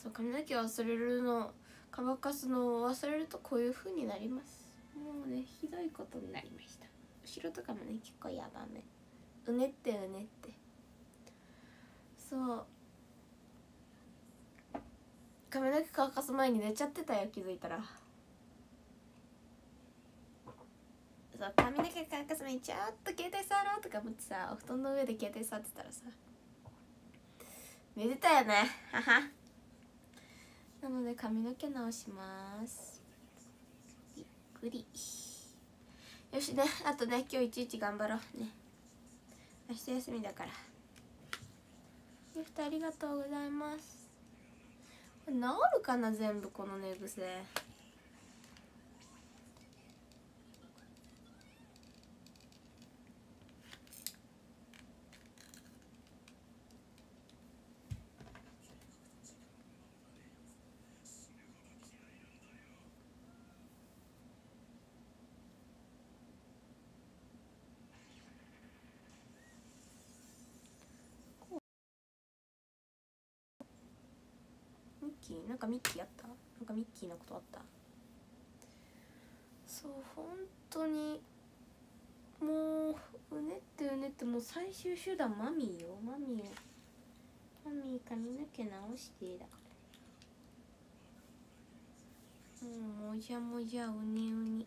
そう髪の毛忘れるの乾かすのを忘れるとこういう風になります。もうねひどいことになりました。後ろとかもね結構やばめ。うねってうねって。そう。髪の毛乾かす前に寝ちゃってたよ気づいたら。そう髪の毛乾かす前にちょっと携帯触ろうとか思ってさお布団の上で携帯触ってたらさ。寝てたよね。はは。なので髪の毛直します。びっくり。よしね。あとね今日いちいち頑張ろうね。明日休みだから。ギフトありがとうございます。これ治るかな全部この寝癖。キー。なんかミッキーあった？なんかミッキーなことあった？そう本当にもううねってうねってもう最終手段マミーよ。マミーよマミー髪の毛直してだからもうもじゃもじゃうねうね。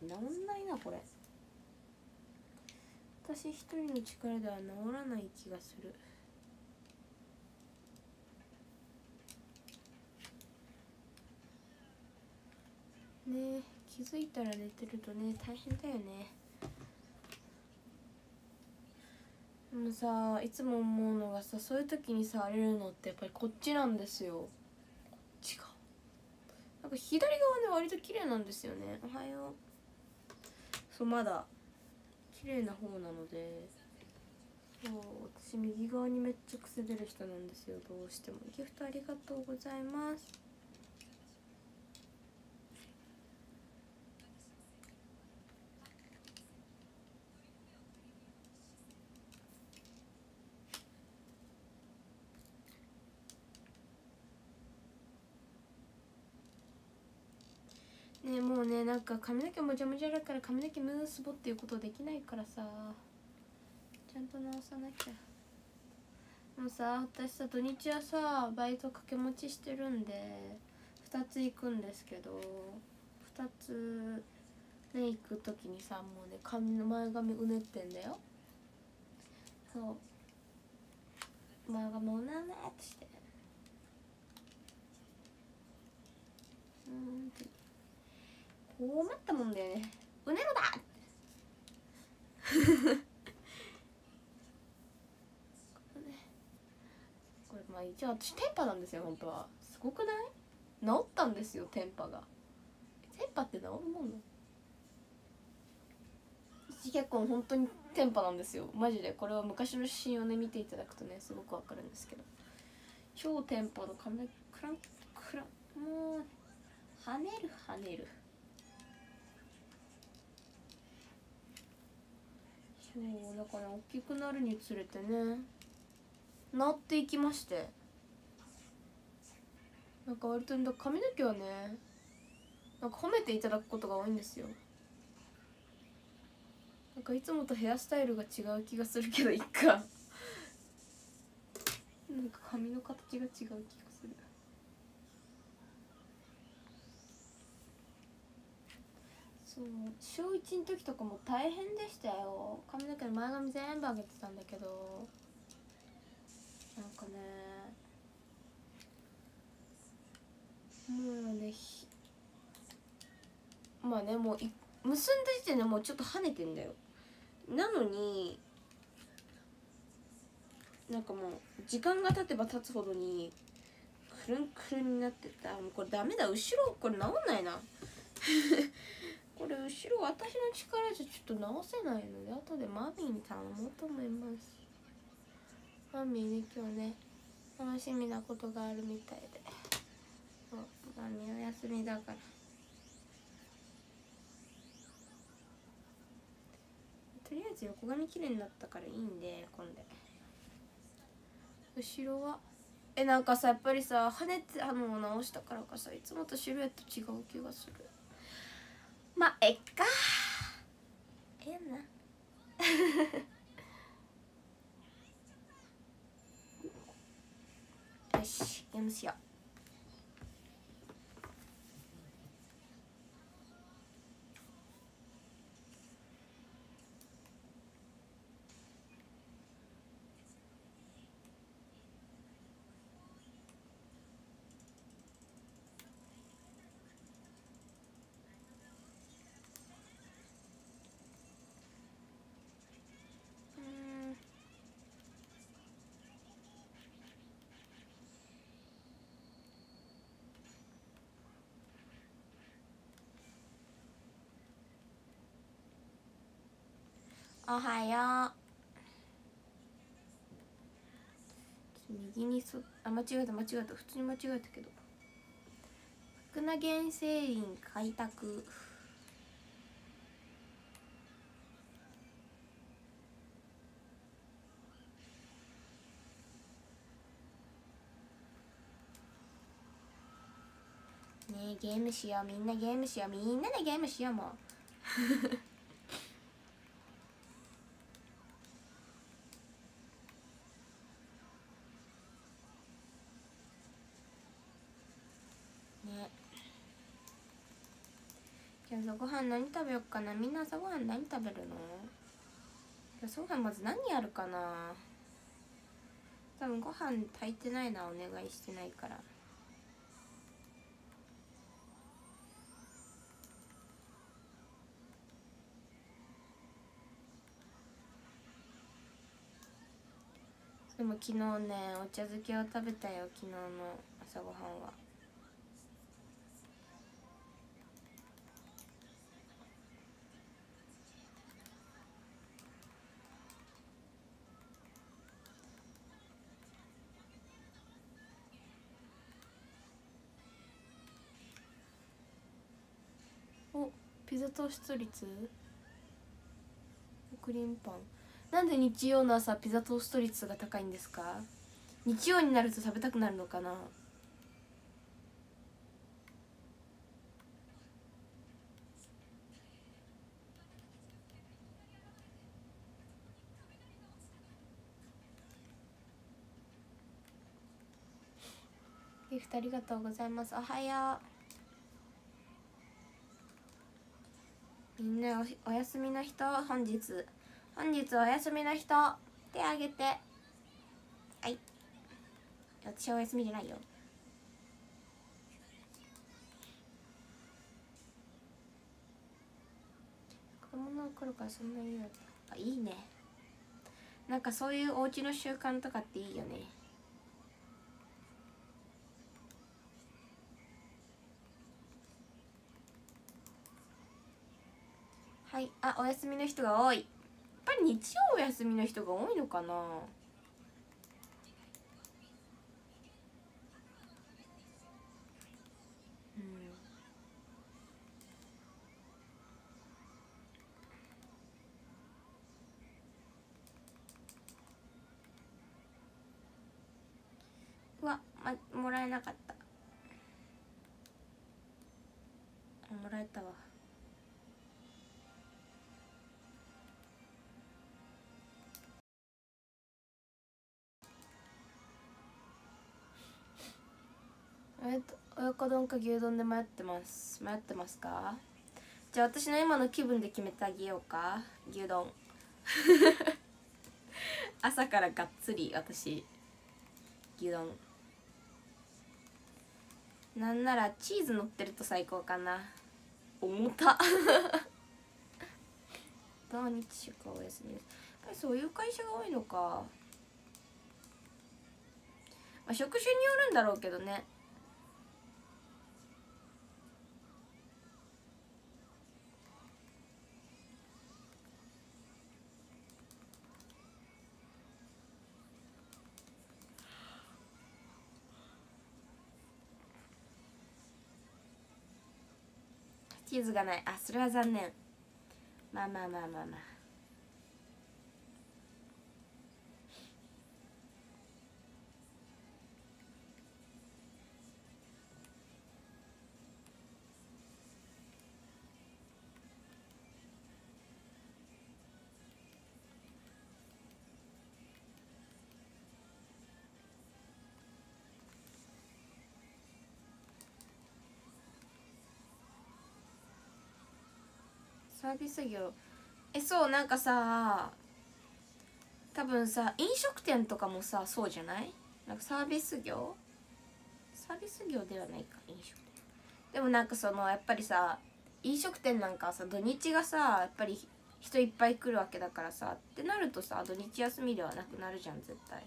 治んないなこれ。私一人の力では治らない気がする。ねえ気づいたら寝てるとね大変だよね。でもさいつも思うのがさそういう時にさ荒れるのってやっぱりこっちなんですよ。こっちが。なんか左側ね割と綺麗なんですよね。おはよう。そうまだ綺麗な方なのでそう私右側にめっちゃ癖出る人なんですよ。どうしても。ギフトありがとうございますねもねなんか髪の毛もじゃもじゃだから髪の毛ムースボっていうことできないからさ。ちゃんと直さなきゃ。もうさ私さ土日はさバイト掛け持ちしてるんで2つ行くんですけど2つね行く時にさもうね髪の前髪うねってんだよ。そう。前髪おななってして。うんって。困ったもんだよね。うねるだ。これまあ一応私テンパなんですよ本当は。すごくない？治ったんですよテンパが。テンパって治るもんな私結構本当にテンパなんですよ。マジで。これは昔の写真をね見ていただくとねすごくわかるんですけど。超テンパのカメクランクランもう跳ねる跳ねるそうだから大きくなるにつれてねなっていきまして。なんか割と髪の毛はねなんか褒めていただくことが多いんですよ。なんかいつもとヘアスタイルが違う気がするけどいっかなんか髪の形が違う気がするそう小1の時とかも大変でしたよ。髪の毛の前髪全部上げてたんだけど。なんかねもうねまあねもう結んだ時点でもうちょっと跳ねてんだよ。なのになんかもう時間が経てば経つほどにくるんくるんになってた。もうこれダメだ。後ろこれ治んないな。これ後ろ私の力じゃちょっと直せないので後でマミーに頼もうと思います。マミーね今日ね楽しみなことがあるみたいで。そうマミーお休みだから。とりあえず横髪綺麗になったからいいんでこんで後ろはえなんかさやっぱりさ跳ねてあの直したからかさいつもとシルエット違う気がする。まあえっか。ええな。よしゲームしようおはよう。右にそあ間違えた間違えた。普通に間違えたけど。角な原生林開拓。ねえゲームしよう。みんなゲームしよう。みんなでゲームしようもう ごはん何食べよっかな。みんな朝ごはん何食べるの？朝ごはんまず何やるかな。多分ご飯炊いてないな。お願いしてないから。でも昨日ねお茶漬けを食べたよ昨日の朝ごはんは。おピザ糖質率？クリームパン。なんで日曜の朝ピザ糖質率が高いんですか？日曜になると食べたくなるのかな？ギフトありがとうございます。おはよう。みんなおお休みの人本日。本日お休みの人手あげて。はい。私はお休みじゃないよ。子供の頃からそんなにあいいね。なんかそういうお家の習慣とかっていいよね。はい。あお休みの人が多い。やっぱり日曜お休みの人が多いのかな？うわ、ま、もらえなかった。もらえたわ。えっと親子丼か牛丼で迷ってます。迷ってますか？じゃあ私の今の気分で決めてあげようか。牛丼。朝からがっつり私。牛丼。なんならチーズ乗ってると最高かな。重た。土日祝お休みです。やっぱりそういう会社が多いのか、まあ、職種によるんだろうけどね。チーズがない。あそれは残念。まあまあまあまあまあ。サービス業。えそうなんかさ多分さ飲食店とかもさそうじゃない？なんかサービス業？サービス業ではないか飲食店。でもなんかそのやっぱりさ飲食店なんかさ土日がさやっぱり人いっぱい来るわけだからさってなるとさ土日休みではなくなるじゃん絶対。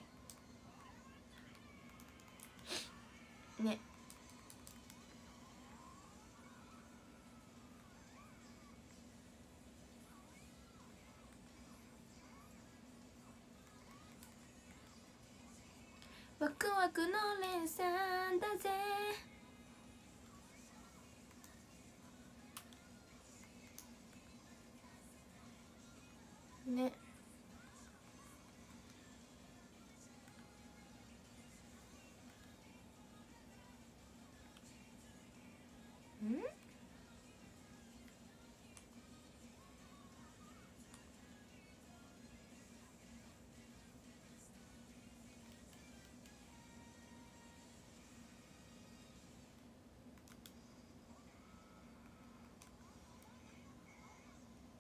ね。ワクワクの連鎖だぜ。ね。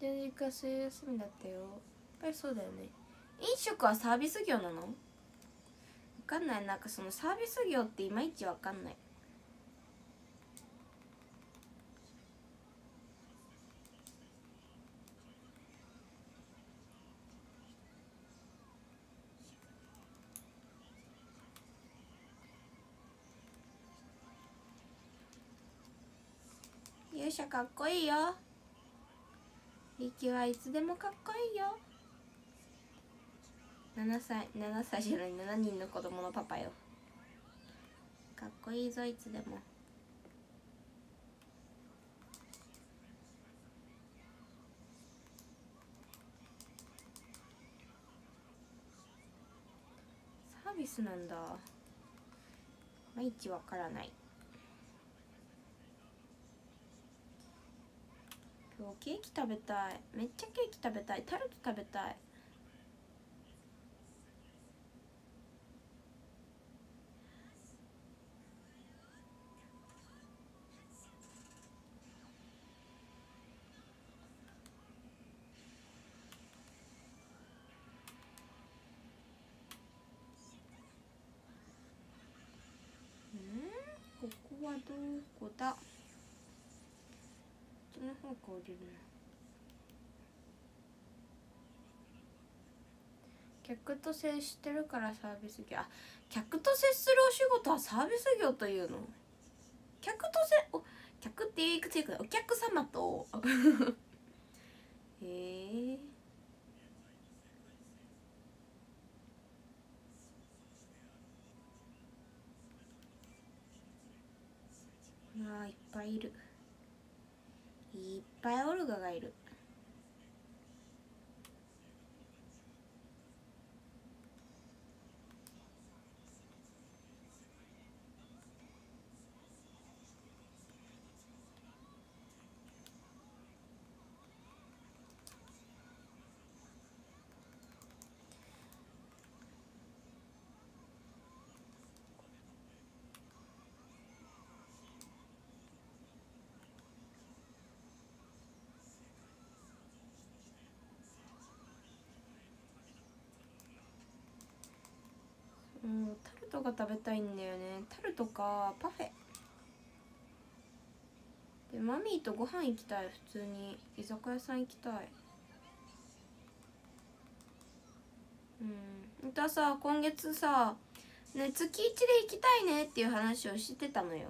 でか水休みだったよ。やっぱりそうだよね。飲食はサービス業なの？わかんない。なんかそのサービス業っていまいちわかんない。勇者かっこいいよ。リキはいつでもかっこいいよ。7歳7歳じゃない7人の子供のパパよ。かっこいいぞいつでも。サービスなんだ。毎日わからない。今日ケーキ食べたい。めっちゃケーキ食べたい。タルト食べたいうんここはどこだこっちの方が降りるな客と接してるからサービス業あ客と接するお仕事はサービス業というの？客とせお客っていうていうかお客様と。へえ。あーいっぱいいる。いっぱいオルガがいるうんタルトが食べたいんだよね。タルトかパフェ。でマミーとご飯行きたい。普通に。居酒屋さん行きたい。うん。本当はさ今月さね月1で行きたいねっていう話をしてたのよ。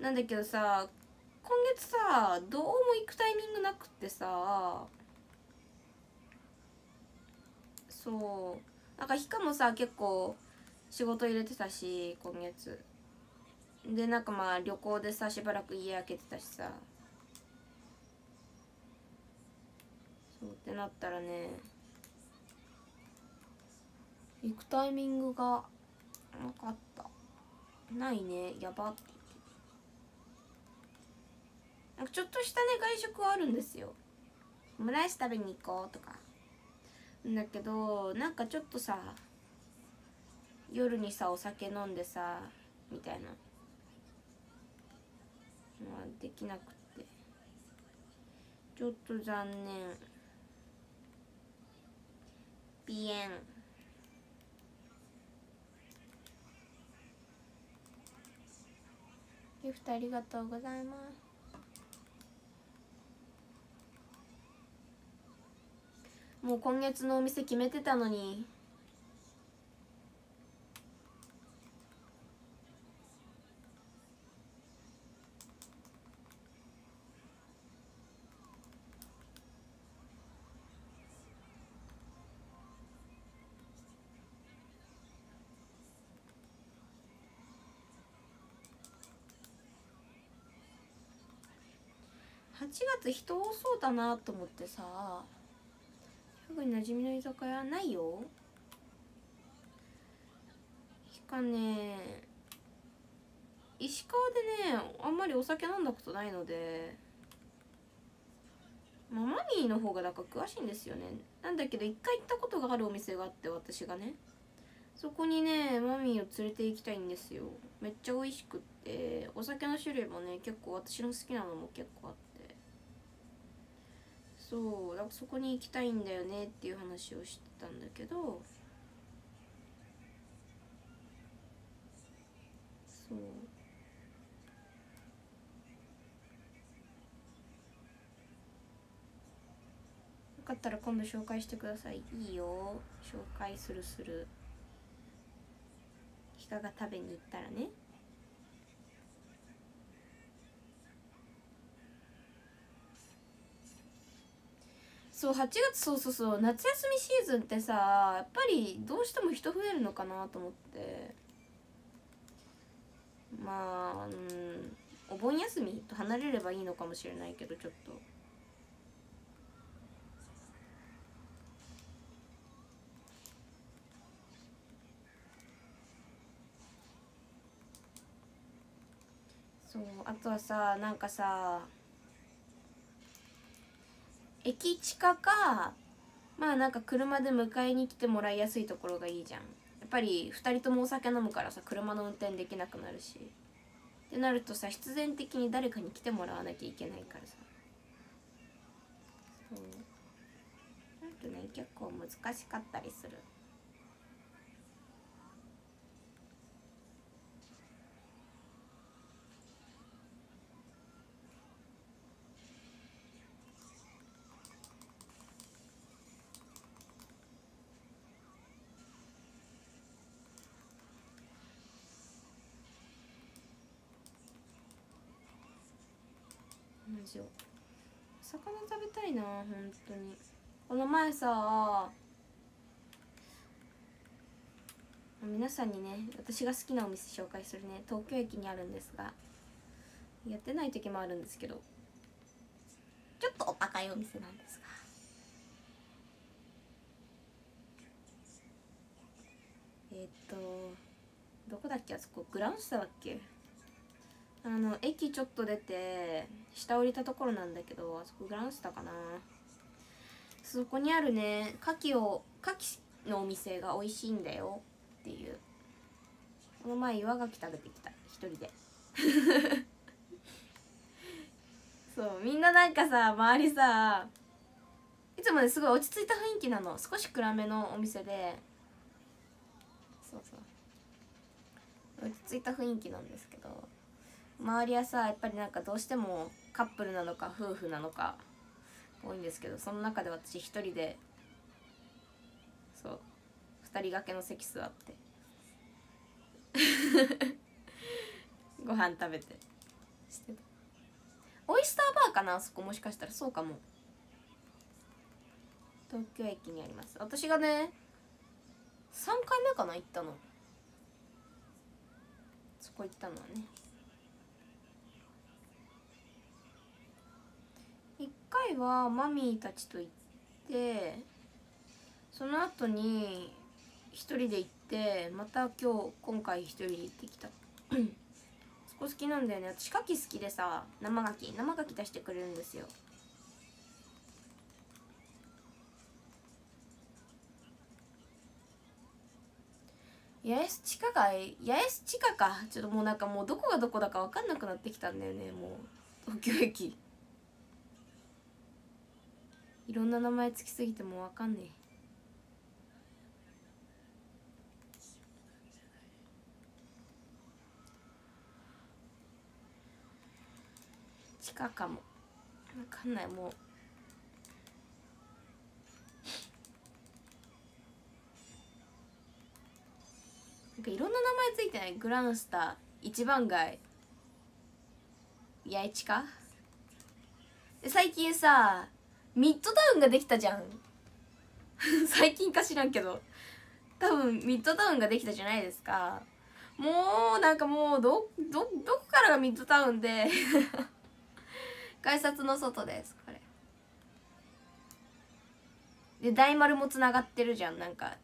なんだけどさ今月さどうも行くタイミングなくってさそう。なんかひかもさ結構仕事入れてたし今月。でなんかまあ旅行でさしばらく家開けてたしさ。そうってなったらね。行くタイミングがなかった。ないね。やばってなんかちょっとしたね外食はあるんですよ。オムライス食べに行こうとか。だけどなんかちょっとさ夜にさお酒飲んでさみたいな。まあできなくって。ちょっと残念。鼻炎。ギフトありがとうございます。もう今月のお店決めてたのに。月人多そうだなと思ってさすぐに馴染みの居酒屋ないよ？しかね石川でねあんまりお酒飲んだことないのでママミーの方がだから詳しいんですよね。なんだけど一回行ったことがあるお店があって私がね。そこにねマミーを連れて行きたいんですよ。めっちゃ美味しくってお酒の種類もね結構私の好きなのも結構あって。そうだからそこに行きたいんだよねっていう話をしてたんだけどそう。よかったら今度紹介してください。いいよ。紹介するする。ヒカが食べに行ったらね。そう8月そうそうそう夏休みシーズンってさやっぱりどうしても人増えるのかなと思って。まあうんお盆休みと離れればいいのかもしれないけどちょっと。そうあとはさなんかさ駅近かまあなんか車で迎えに来てもらいやすいところがいいじゃん。やっぱり2人ともお酒飲むからさ車の運転できなくなるし。ってなるとさ必然的に誰かに来てもらわなきゃいけないからさ。そう。なんとね結構難しかったりする。マジを魚食べたいな本当に。この前さ皆さんにね私が好きなお店紹介するね東京駅にあるんですがやってない時もあるんですけどちょっとお高いお店なんですが。え、っとどこだっけあそこグランスタだっけ？あの駅ちょっと出て下降りたところなんだけどあそこグランスタかな。そこにあるね牡蠣を牡蠣のお店が美味しいんだよっていう。この前岩牡蠣食べてきた一人で。そうみんななんかさ周りさいつもねすごい落ち着いた雰囲気なの。少し暗めのお店で。そうそう。落ち着いた雰囲気なんですけど。周りはさやっぱりなんかどうしてもカップルなのか夫婦なのか多いんですけどその中で私一人でそう二人掛けの席座って ご飯食べてしてた。オイスターバーかな？あそこもしかしたら。そうかも。東京駅にあります。私がね3回目かな？行ったの。そこ行ったのはね1回はマミーたちと行ってその後に一人で行ってまた今日今回一人で行ってきた。そこ好きなんだよね。私牡蠣好きでさ生牡蠣生牡蠣出してくれるんですよ。八重洲地下街？八重洲地下か。ちょっともうなんかもうどこがどこだか分かんなくなってきたんだよねもう。東京駅。いろんな名前つきすぎてもわかんねえ。地下かも。わかんないもう。なんかいろんな名前ついてない？グランスター一番街。八重地下？最近さミッドタウンができたじゃん。最近か知らんけど。多分ミッドタウンができたじゃないですか。もうなんかもうどどどこからがミッドタウンで 改札の外ですこれ。で大丸もつながってるじゃんなんか。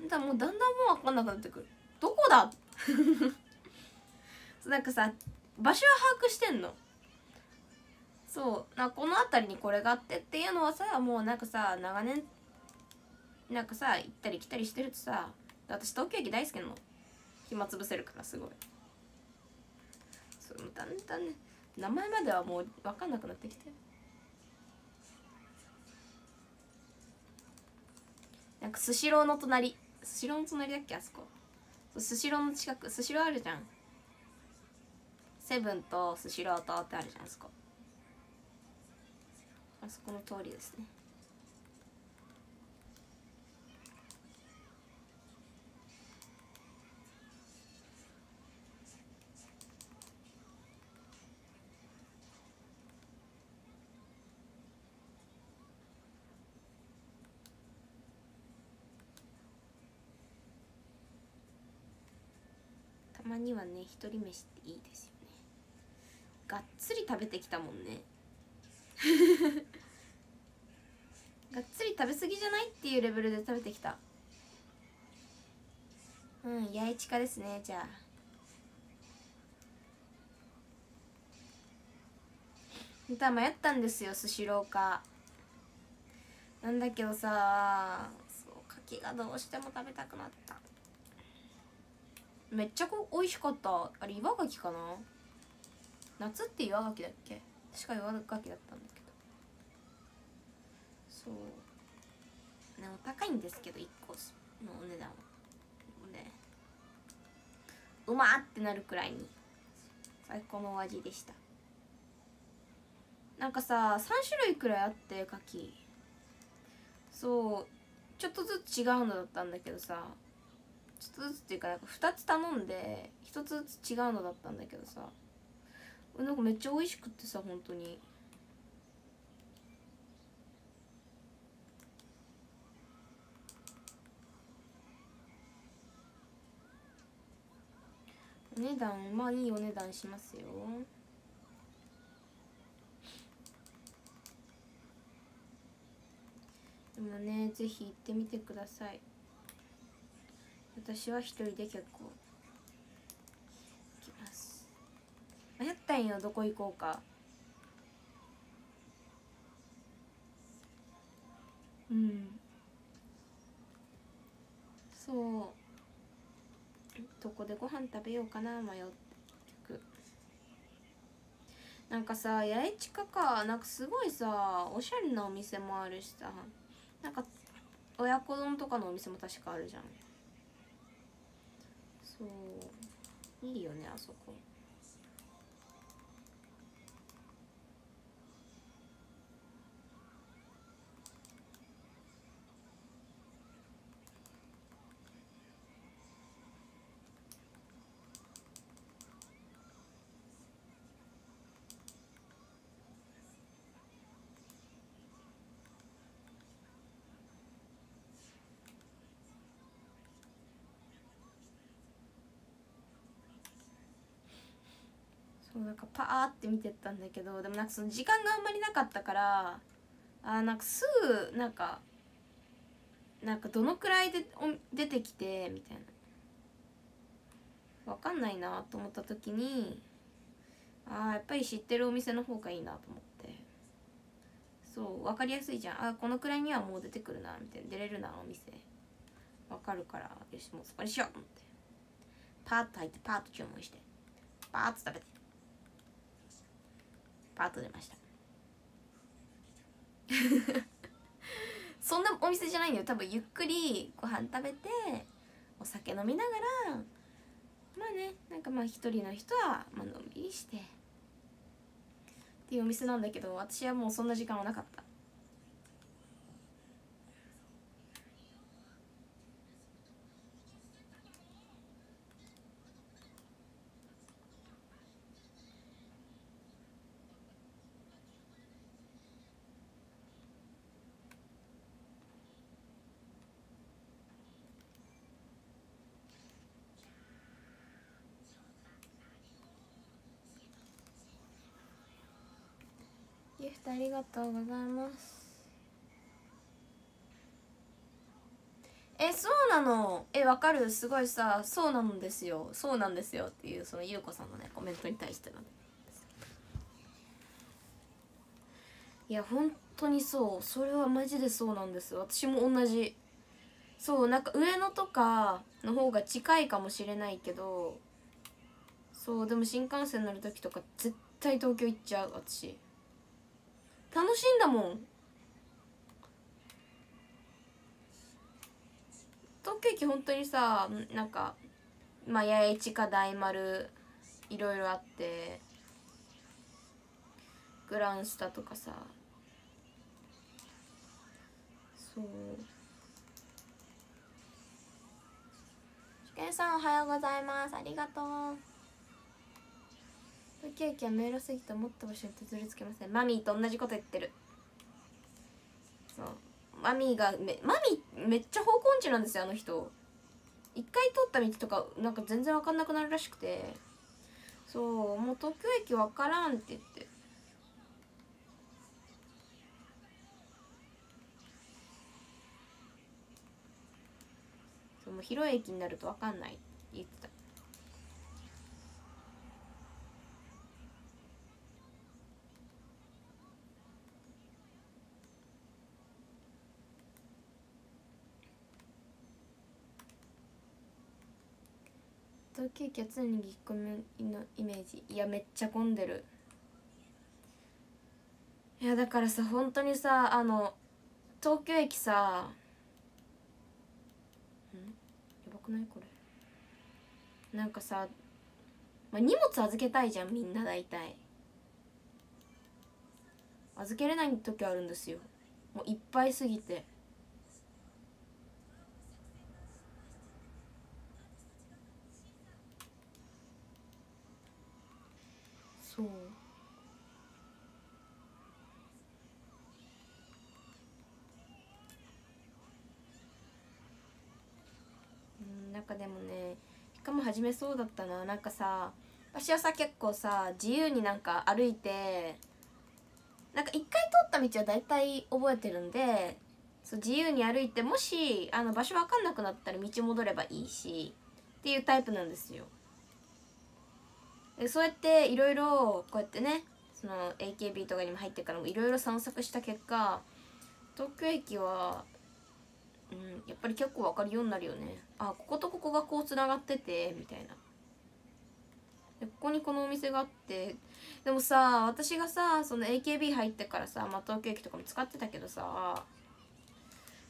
だんだんもうだんだんもう分かんなくなってくる。どこだ？なんかさ場所は把握してんの。そう。なこの辺りにこれがあってっていうのはさもうなんかさ長年なんかさ行ったり来たりしてるとさ私東京駅大好きなの。暇つぶせるからすごい。そうだんだんね名前まではもう分かんなくなってきてなんかスシローの隣。スシローの隣だっけあそこ。スシローの近く。スシローあるじゃん。セブンとスシローとってあるじゃんあそこ。あそこの通りですね。たまにはね一人飯っていいですよね。がっつり食べてきたもんね。がっつり食べ過ぎじゃないっていうレベルで食べてきた。うん八重地下ですねじゃあ。本当は迷ったんですよスシローか。なんだけどさそう牡蠣がどうしても食べたくなった。めっちゃこ美味しかった。あれ岩牡蠣かな？夏って岩牡蠣だっけ？確か岩牡蠣だったんだけど。そう。ねお高いんですけど1個のお値段は。ねうまってなるくらいに最高のお味でした。なんかさ3種類くらいあって牡蠣そうちょっとずつ違うのだったんだけどさちょっとずつっていうかなんか2つ頼んで1つずつ違うのだったんだけどさなんかめっちゃ美味しくってさ本当に。お値段まあいいお値段しますよ。でもねぜひ行ってみてください。私は一人で結構行きます迷ったんよどこ行こうか。うん。そう。どこでご飯食べようかな迷ってなんかさ八重地下か。なんかすごいさおしゃれなお店もあるしさ。なんか親子丼とかのお店も確かあるじゃん。そう。いいよねあそこ。なんかパーって見てったんだけどでもなんかその時間があんまりなかったからあーなんかすぐなんかなんかどのくらいでお出てきてみたいな。分かんないなと思った時にあーやっぱり知ってるお店の方がいいなと思って。そう分かりやすいじゃん。あーこのくらいにはもう出てくるなみたいな。出れるなお店。分かるからよしもうそこにしようと思って。パーッと入ってパーッと注文して。パーッと食べて。パーッと出ました。そんなお店じゃないんだよ。多分ゆっくりご飯食べてお酒飲みながらまあねなんかまあ一人の人はまあのんびりして。っていうお店なんだけど私はもうそんな時間はなかった。ありがとうございます。えそうなの？えわかる？すごいさそうなんですよ。そうなんですよっていうそのゆうこさんのねコメントに対してのいや本当にそう。それはマジでそうなんです私も同じ。そうなんか上野とかの方が近いかもしれないけどそうでも新幹線乗る時とか絶対東京行っちゃう私。楽しいんだもん。東京駅本当にさなんかまあ八重地下大丸いろいろあってグランスタとかさ。そう。主健さんおはようございます。ありがとう。東京駅は迷路すぎて思った場所にたどり着けません。マミーと同じこと言ってる。そう。マミーがめマミーめっちゃ方向音痴なんですよあの人。一回通った道とかなんか全然分かんなくなるらしくて。そうもう東京駅分からんって言って。そうもう広い駅になると分かんない。って言ってた東京駅は常に激込みのイメージ。いやめっちゃ混んでる。いやだからさ本当にさあの東京駅さん？やばくないこれ。なんかさ、まあ、荷物預けたいじゃんみんな大体。預けれない時あるんですよ。もういっぱいすぎて。そう。うんなんかでもねしかも始めそうだったな。なんかさ私はさ結構さ自由になんか歩いてなんか一回通った道は大体覚えてるんでそう自由に歩いてもしあの場所分かんなくなったら道戻ればいいしっていうタイプなんですよ。そうやっていろいろこうやってねその AKB とかにも入ってからもいろいろ散策した結果東京駅は、うん、やっぱり結構分かるようになるよね。あこことここがこうつながっててみたいな。でここにこのお店があってでもさ私がさその AKB 入ってからさ、まあ、東京駅とかも使ってたけどさ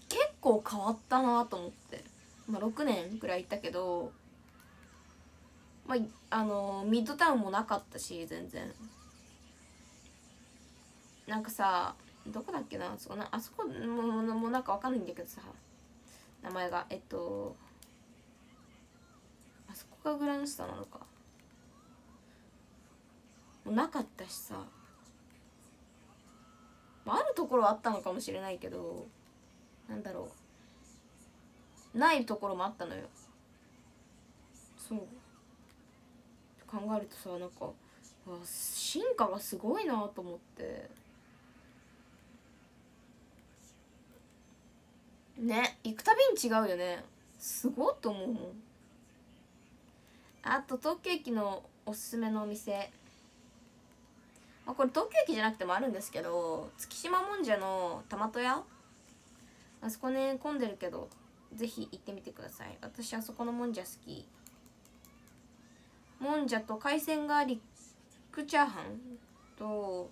結構変わったなと思って。まあ6年くらい行ったけどまあ、あのミッドタウンもなかったし全然。なんかさどこだっけなあそこなあそこももなんかわかんないんだけどさ名前が。えっとあそこがグランスタなのか。もうなかったしさ、まあ、あるところはあったのかもしれないけどなんだろう。ないところもあったのよ。そう。考えるとさなんか進化がすごいなと思って。ね行くたびに違うよね。すごいと思うもん。あと東京駅のおすすめのお店。まあ、これ東京駅じゃなくてもあるんですけど月島もんじゃのトマト屋。あそこね混んでるけどぜひ行ってみてください。私あそこのもんじゃ好き。もんじゃと海鮮ガーリックチャーハンと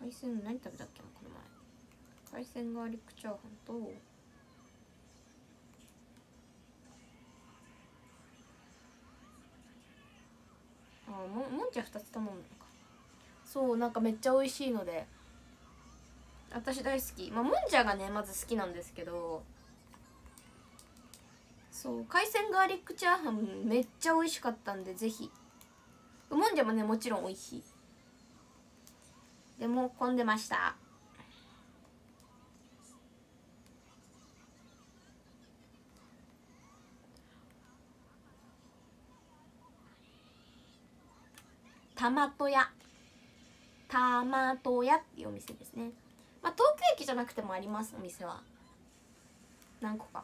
海鮮何食べたっけなこの前。海鮮ガーリックチャーハンとあももんじゃ2つ頼んだのか。そうなんかめっちゃ美味しいので。私大好き。まあもんじゃがねまず好きなんですけどそう。海鮮ガーリックチャーハンめっちゃ美味しかったんでぜひ。うもんじゃもねもちろん美味しい。でも混んでました。たまと屋。たまと屋っていうお店ですね。まあ東京駅じゃなくてもありますお店は。何個か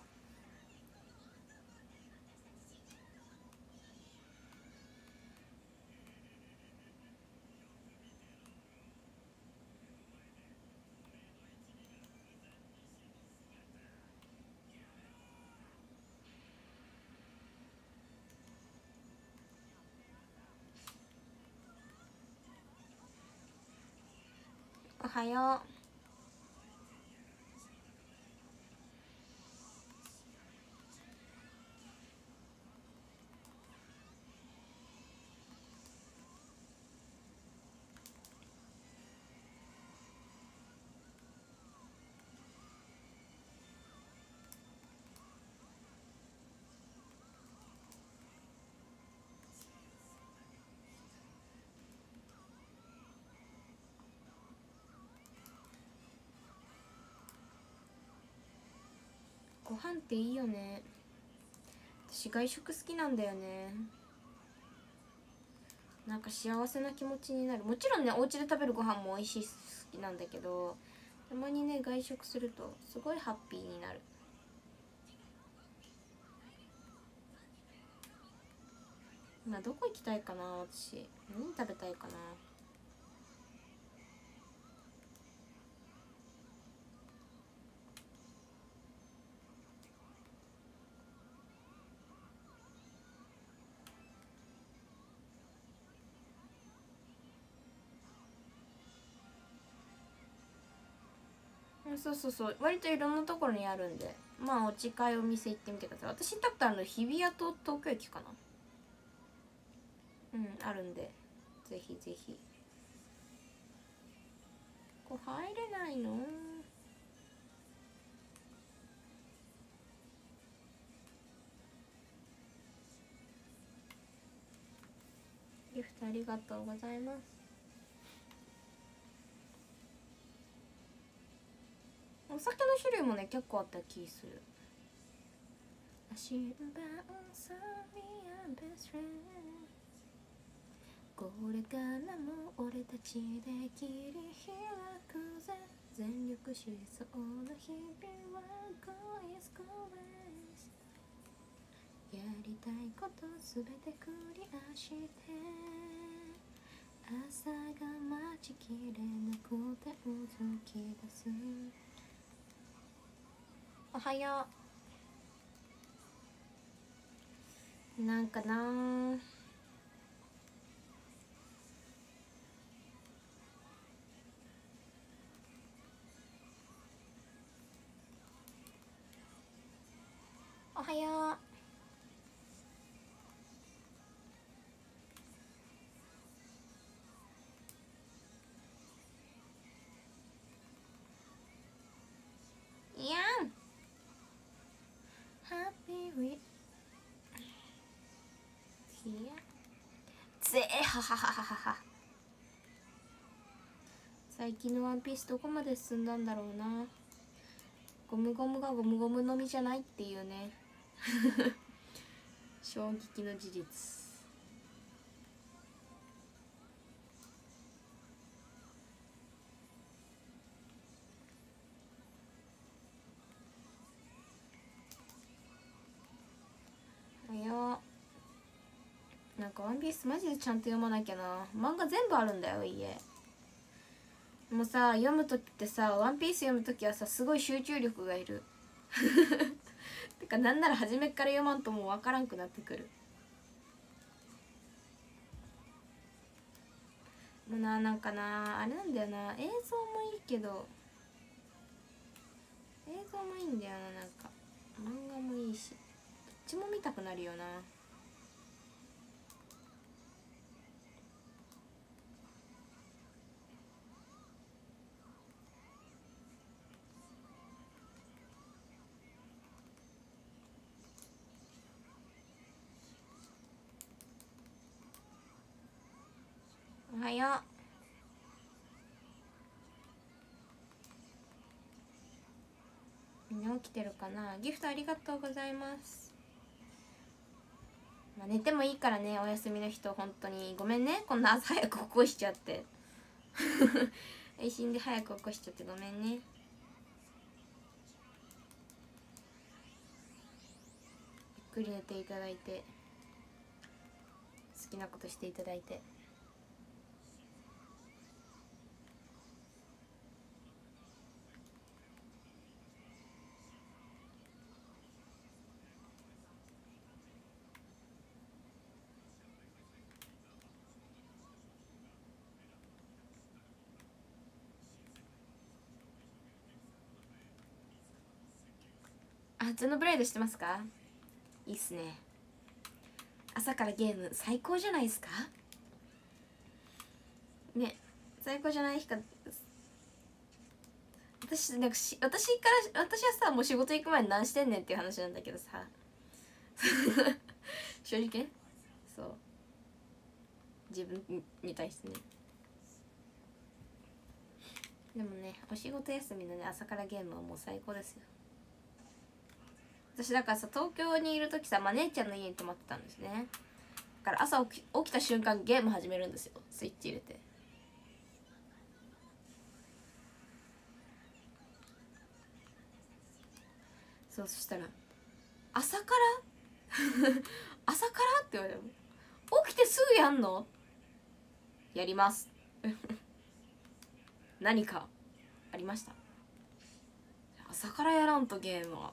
おはよう。ご飯っていいよね。私外食好きなんだよね。なんか幸せな気持ちになる。もちろんねお家で食べるご飯も美味しい好きなんだけどたまにね外食するとすごいハッピーになる。今どこ行きたいかな私。何食べたいかな。そうそうそう。割といろんなところにあるんで。まあお近いお店行ってみてください。私だったら日比谷と東京駅かな。うんあるんで。ぜひぜひ。ここ入れないの？ギフトありがとうございます。お酒の種類もね結構あった気する。これからも俺たちで切り開くぜ全力疾走の日々は Go is go west やりたいことすべてクリアして朝が待ちきれなくてうずき出す。おはよう。なんかなおはよう。ぜははははは最近のワンピースどこまで進んだんだろうな。ゴムゴムがゴムゴムのみじゃないっていうね。衝撃の事実。ピースマジでちゃんと読まなきゃな。漫画全部あるんだよ家。もうさ読む時ってさ「ワンピース読む時はさすごい集中力がいる。てかなんなら初めから読まんともう分からんくなってくる。もうななんかなあれなんだよな。映像もいいけど映像もいいんだよななんか。漫画もいいしどっちも見たくなるよな。はようみんな起きてるかな？ギフトありがとうございます。まあ寝てもいいからね。お休みの人本当に。ごめんね。こんな朝早く起こしちゃって。配信で早く起こしちゃって。ごめんね。ゆっくり寝ていただいて。好きなことしていただいて。あズノブレイドしてますか？いいっすね。朝からゲーム最高じゃないですか？ね最高じゃない日か。私なんかし私から私はさもう仕事行く前に何してんねんっていう話なんだけどさ。正直ね。そう。自分に対してね。でもねお仕事休みのね朝からゲームはもう最高ですよ。私だからさ東京にいる時さ、まあ、姉ちゃんの家に泊まってたんですね。だから朝起き起きた瞬間ゲーム始めるんですよ。スイッチ入れて。そうそしたら「朝から 朝から?」って言われる起きてすぐやんのやります 何かありました朝からやらんとゲームは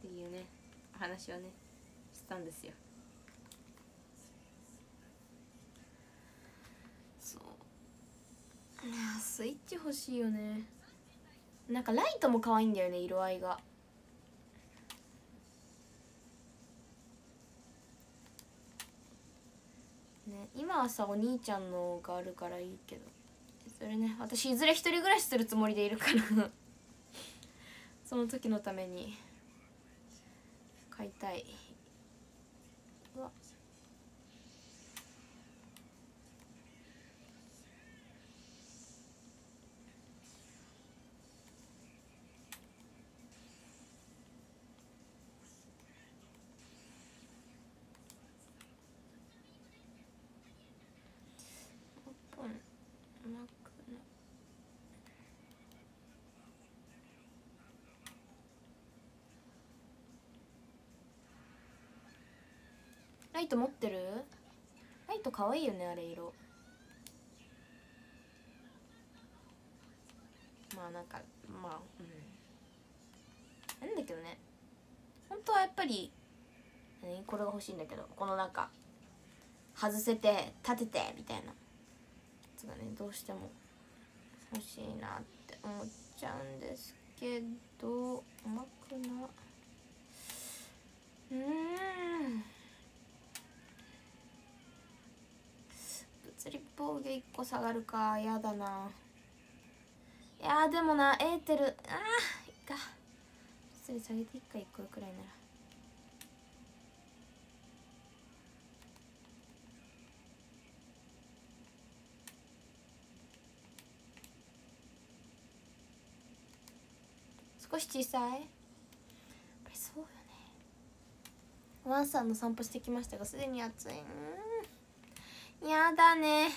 っていう話をねしたんですよ。そう。いやスイッチ欲しいよね。なんかライトも可愛いんだよね色合いが。ね今はさお兄ちゃんのがあるからいいけど。それね私いずれ一人暮らしするつもりでいるから。その時のために。買いたいうわオープンなくなライト持ってる？ライト可愛いよねあれ色。まあなんかまあうん。なんだけどね。本当はやっぱり何？これが欲しいんだけど。このなんか外せて立ててみたいな。やつがねどうしても欲しいなって思っちゃうんですけどうまくな。うん。ーん物理防御1個下がるかやだな。いやでもなエーテルあーいっか。物理下げていっか1個くらいなら。少し小さい？やっぱりそうよね。ワンさんの散歩してきましたがすでに暑い。んやだね。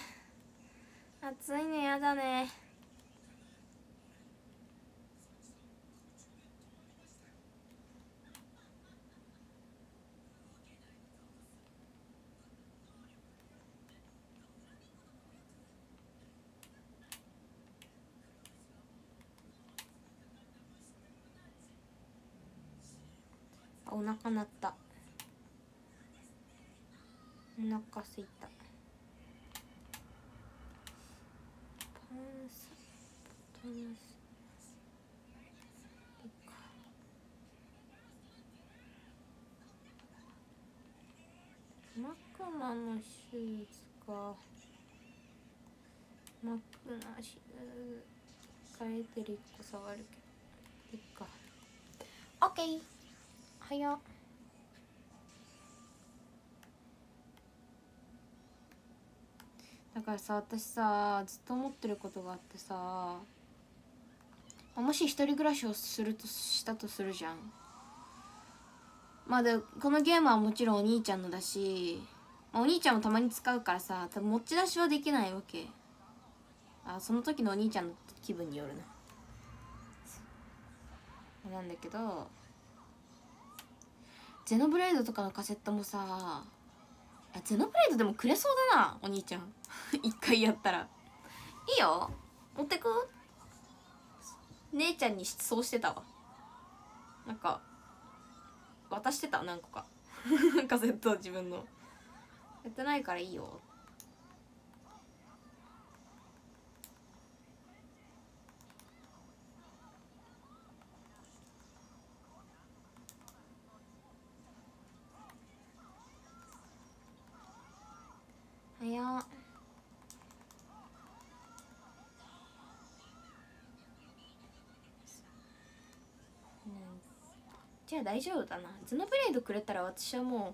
暑いのやだね。お腹鳴った。お腹すいた。パンサパンサいいか。マクマのシューズかマクナシューズ変えてる1個触るけど。いっか。オッケー早っ。だからさ私さずっと思ってることがあってさもし一人暮らしをするとしたとするじゃん。まあでこのゲームはもちろんお兄ちゃんのだしお兄ちゃんもたまに使うからさ多分持ち出しはできないわけ。あその時のお兄ちゃんの気分によるな。なんだけどゼノブレードとかのカセットもさゼノブレードでもくれそうだなお兄ちゃん。一回やったら。いいよ。持ってく？姉ちゃんに失踪してたわ。なんか渡してた何個か。カセット自分の。やってないからいいよ早っ。じゃあ大丈夫だな。ズノブレードくれたら私はも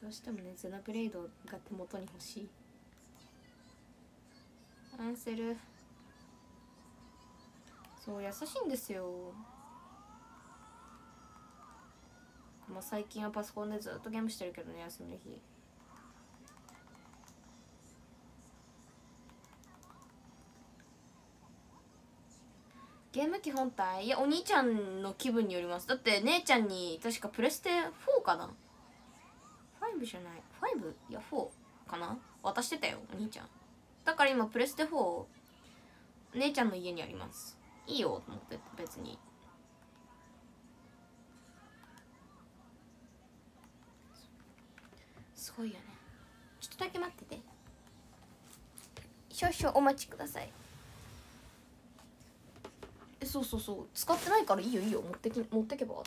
う。どうしてもねゼノブレードが手元に欲しい。アンセルそう優しいんですよ。まあ最近はパソコンでずっとゲームしてるけどね休みの日。ゲーム機本体？いやお兄ちゃんの気分によります。だって姉ちゃんに確かプレステ4かな？5じゃない？5いや4かな？渡してたよお兄ちゃん。だから今プレステ4姉ちゃんの家にあります。いいよと思って別に。すごいよね。ちょっとだけ待ってて。少々お待ちください。えそうそうそう。使ってないからいいよいいよ。持ってき持ってけば。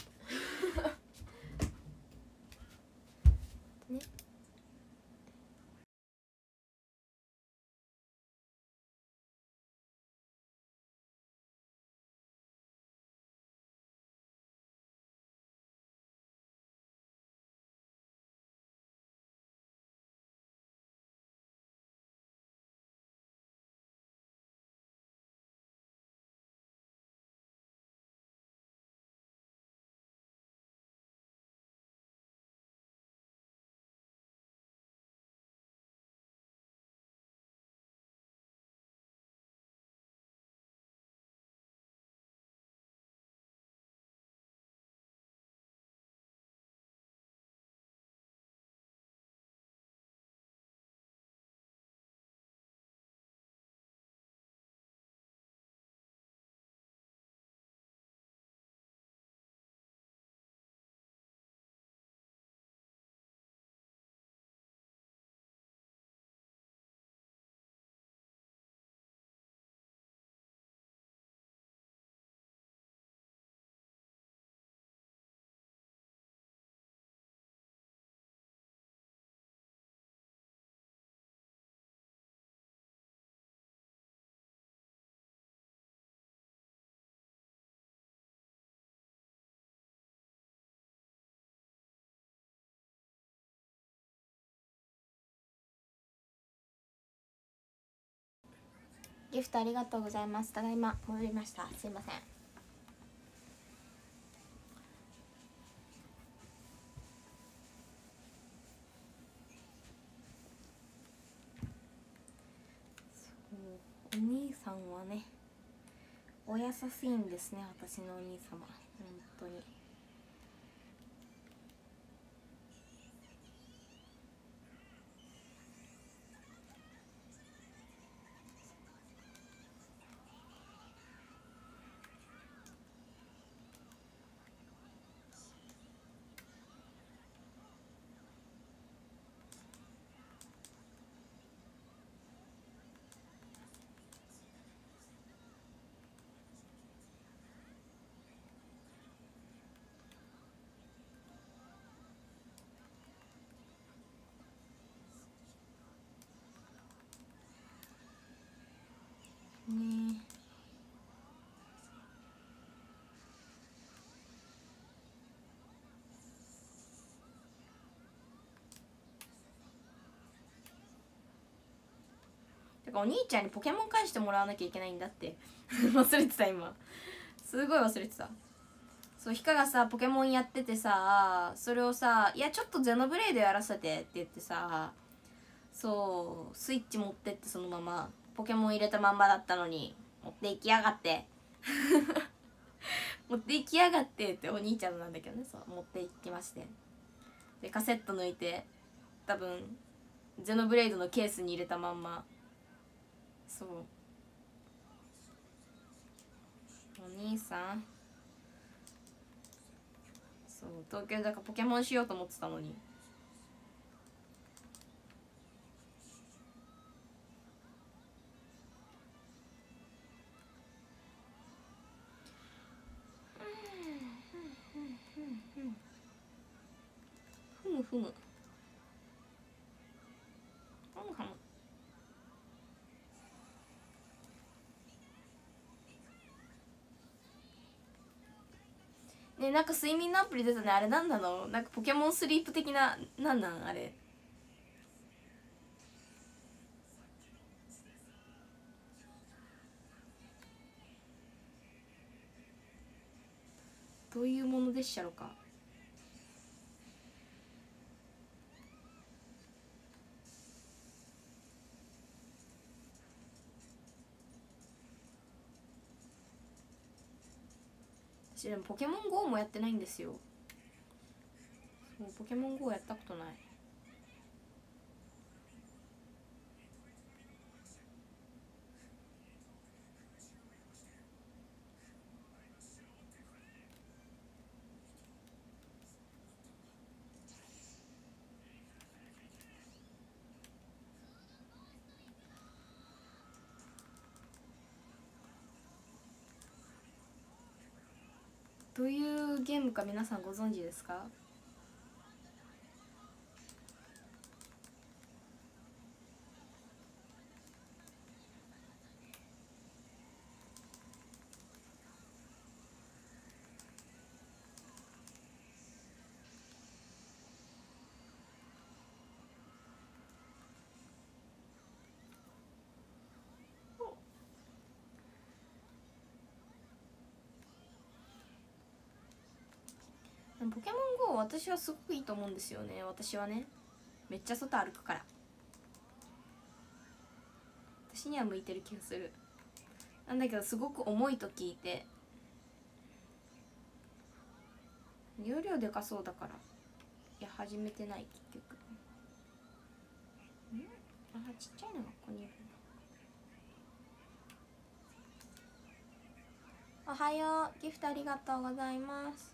ギフトありがとうございます。ただいま戻りました。すいません。お兄さんはねお優しいんですね私のお兄様。本当に。かお兄ちゃんにポケモン返してもらわなきゃいけないんだって。忘れてた今。すごい忘れてた。そうヒカがさポケモンやっててさそれをさ「いやちょっとゼノブレイドやらせて」って言ってさそうスイッチ持ってってそのままポケモン入れたまんまだったのに持っていきやがって。持っていきやがってってお兄ちゃんなんだけどねそう持っていきまして。でカセット抜いて多分ゼノブレイドのケースに入れたまんまそう。お兄さん。そう東京だからポケモンしようと思ってたのに。ふむふむふむふむねなんか睡眠のアプリ出たね。あれなんなの？なんかポケモンスリープ的ななんなん？あれ。どういうものでっしゃろか？ちでもポケモン GO もやってないんですよ。そうポケモン GO やったことない。どういうゲームか皆さんご存知ですかでも私はすごくいいと思うんですよね。私はね。めっちゃ外歩くから。私には向いてる気がする。なんだけどすごく重いと聞いて容量でかそうだから。いや始めてない結局。ん？あちっちゃいのがここにいるおはよう。ギフトありがとうございます。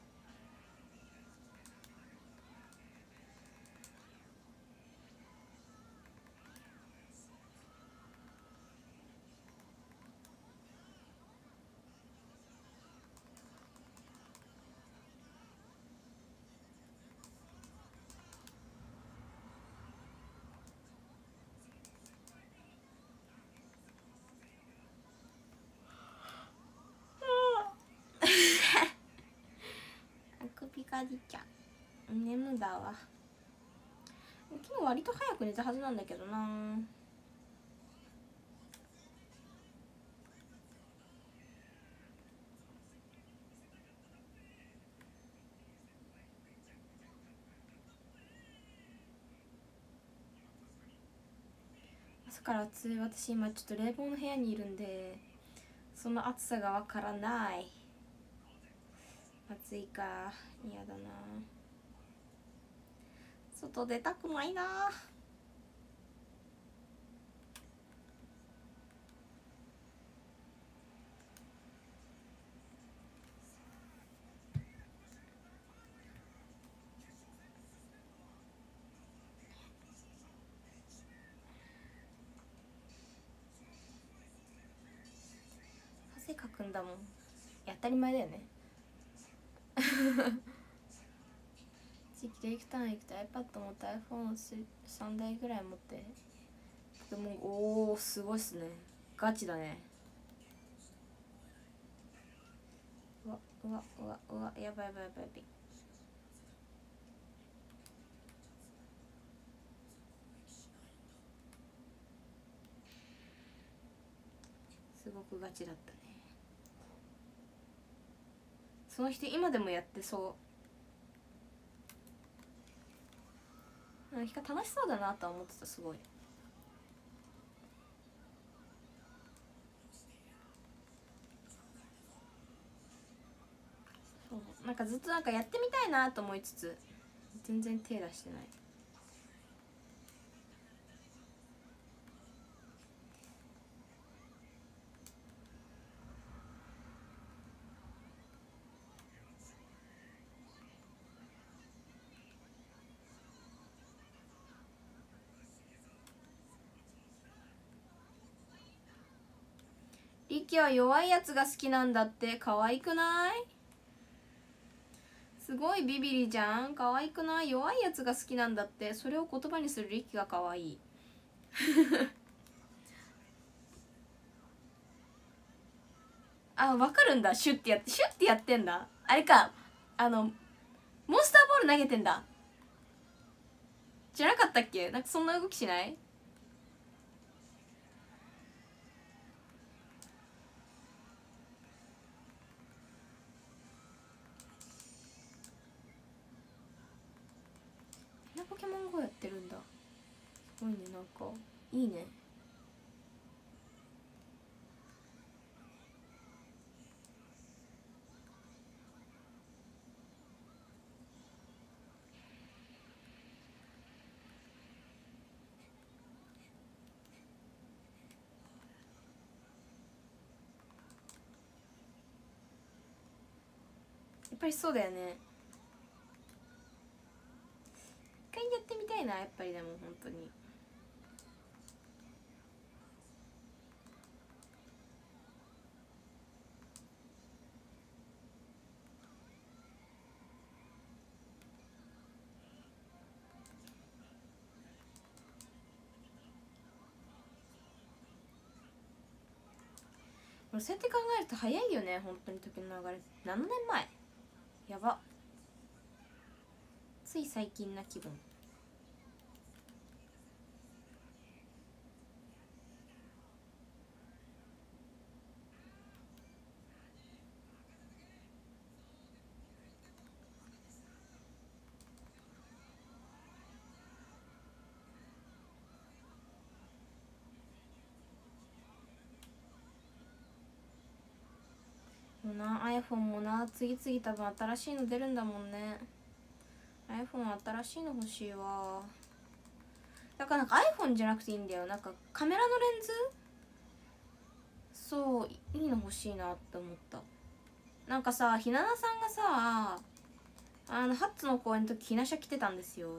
あくびがりちゃ。ん眠だわ。昨日割と早く寝たはずなんだけどな。朝から暑い。私今ちょっと冷房の部屋にいるんでその暑さがわからない。暑いか。嫌だな。外出たくないな。汗かくんだもん。当たり前だよね。地域で幾単位行くと iPad もって iPhone3 台ぐらい持ってでもおおすごいっすね。ガチだね。うわうわうわうわやばいやばいやばいやばい。すごくガチだった。その人今でもやってそう。なんか楽しそうだなとは思ってたすごい。そう。なんかずっとなんかやってみたいなと思いつつ全然手出してない。キは弱いやつが好きなんだって。可愛くない？すごいビビリじゃん。可愛くない？弱いやつが好きなんだって。それを言葉にするリキが可愛い。あ分かるんだ。シュッてやってシュッてやってんだ。あれか。あのモンスターボール投げてんだ。じゃなかったっけ？なんかそんな動きしない？ポケモン GO やってるんだ。すごいねなんか。いいね。やっぱりそうだよね一回やってみたいなやっぱりでも本当に。そうやって考えると早いよね本当に時の流れ。何年前。やば。つい最近な気分もうな iPhone もな次々多分新しいの出るんだもんね。iPhone 新しいの欲しいわ。だからなんか iPhone じゃなくていいんだよ。なんかカメラのレンズ？そういいの欲しいなって思った。なんかさひななさんがさあのハッツの公演の時ひなしゃ来てたんですよ。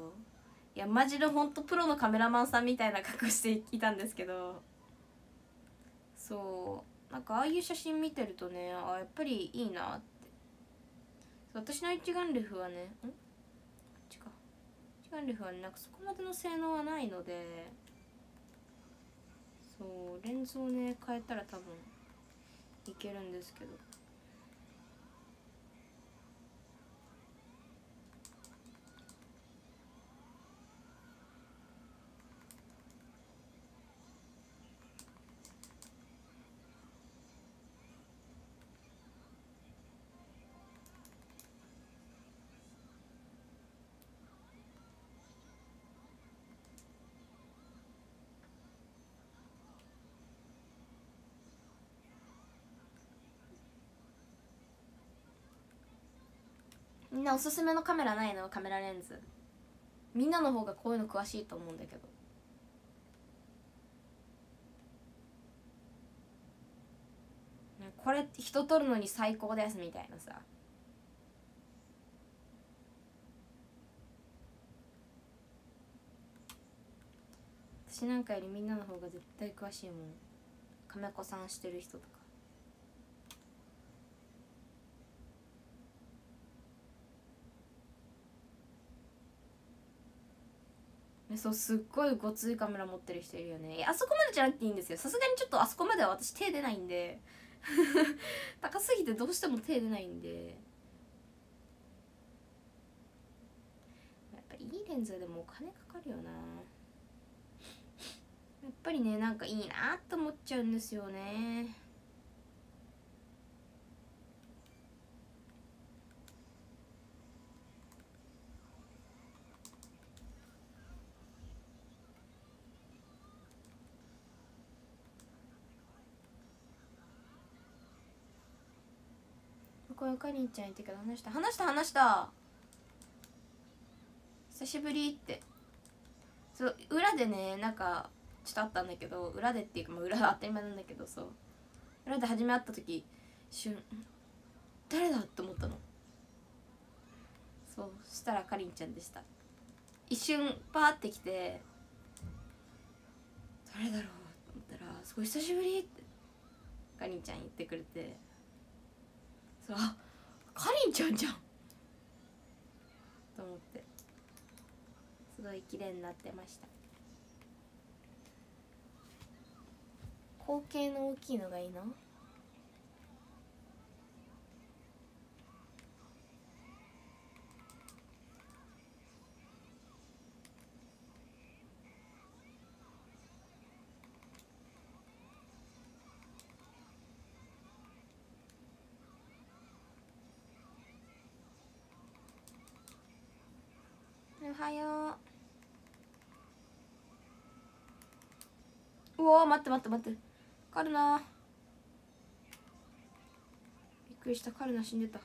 いやマジでほんとプロのカメラマンさんみたいな格好していたんですけど。そう。なんかああいう写真見てるとねあやっぱりいいなって。私の一眼レフはねん？眼レフは、ね、なんかそこまでの性能はないのでそうレンズをね変えたら多分いけるんですけどみんなおすすめのカメラないの？カメラレンズ。みんなの方がこういうの詳しいと思うんだけど。これ人撮るのに最高ですみたいなさ。私なんかよりみんなの方が絶対詳しいもん。亀子さんしてる人とか。そうすっごいごついカメラ持ってる人いるよね。あそこまでじゃなくていいんですよ。さすがにちょっとあそこまでは私手出ないんで。高すぎてどうしても手出ないんで。やっぱいいレンズでもお金かかるよな。やっぱりねなんかいいなと思っちゃうんですよね。これかりんちゃん言ってけど話した話した話した。久しぶりって。そう裏でねなんかちょっとあったんだけど裏でっていうか、まあ、裏は当たり前なんだけどそう。裏で初め会った時一瞬誰だって思ったの。そうしたらかりんちゃんでした。一瞬パーってきて誰だろうと思ったら「すごい久しぶり」ってかりんちゃん言ってくれて。あかりんちゃんじゃん。と思って。すごい綺麗になってました。口径の大きいのがいいのおはよお待って待って待って。カルナびっくりした。カルナ死んでた。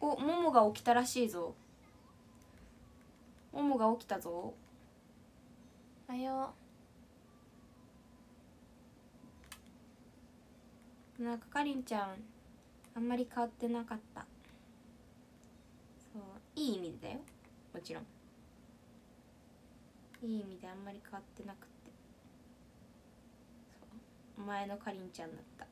おももが起きたらしいぞ。ももが起きたぞ。おはようなんかかりんちゃんあんまり変わってなかったいい意味でだよ。もちろん。いい意味であんまり変わってなくて。そう。前のかりんちゃんだった。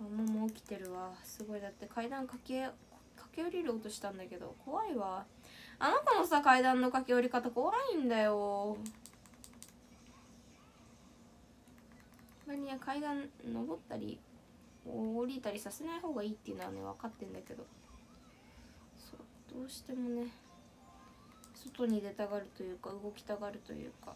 もも起きてるわ。すごい。だって階段駆け駆け下りる音したんだけど怖いわ。あの子のさ階段の駆け下り方怖いんだよ。何や階段登ったり降りたりさせない方がいいっていうのはね分かってんだけど。そうどうしてもね外に出たがるというか動きたがるというか。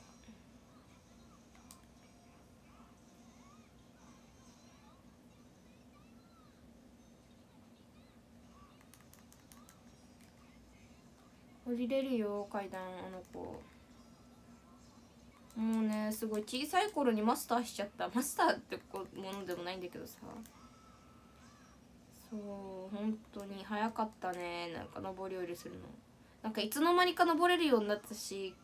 降りれるよ階段あの子。もうねすごい小さい頃にマスターしちゃった。マスターってものでもないんだけどさ。そう本当に。早かったね。なんか上り下りするの。なんかいつの間にか登れるようになったしい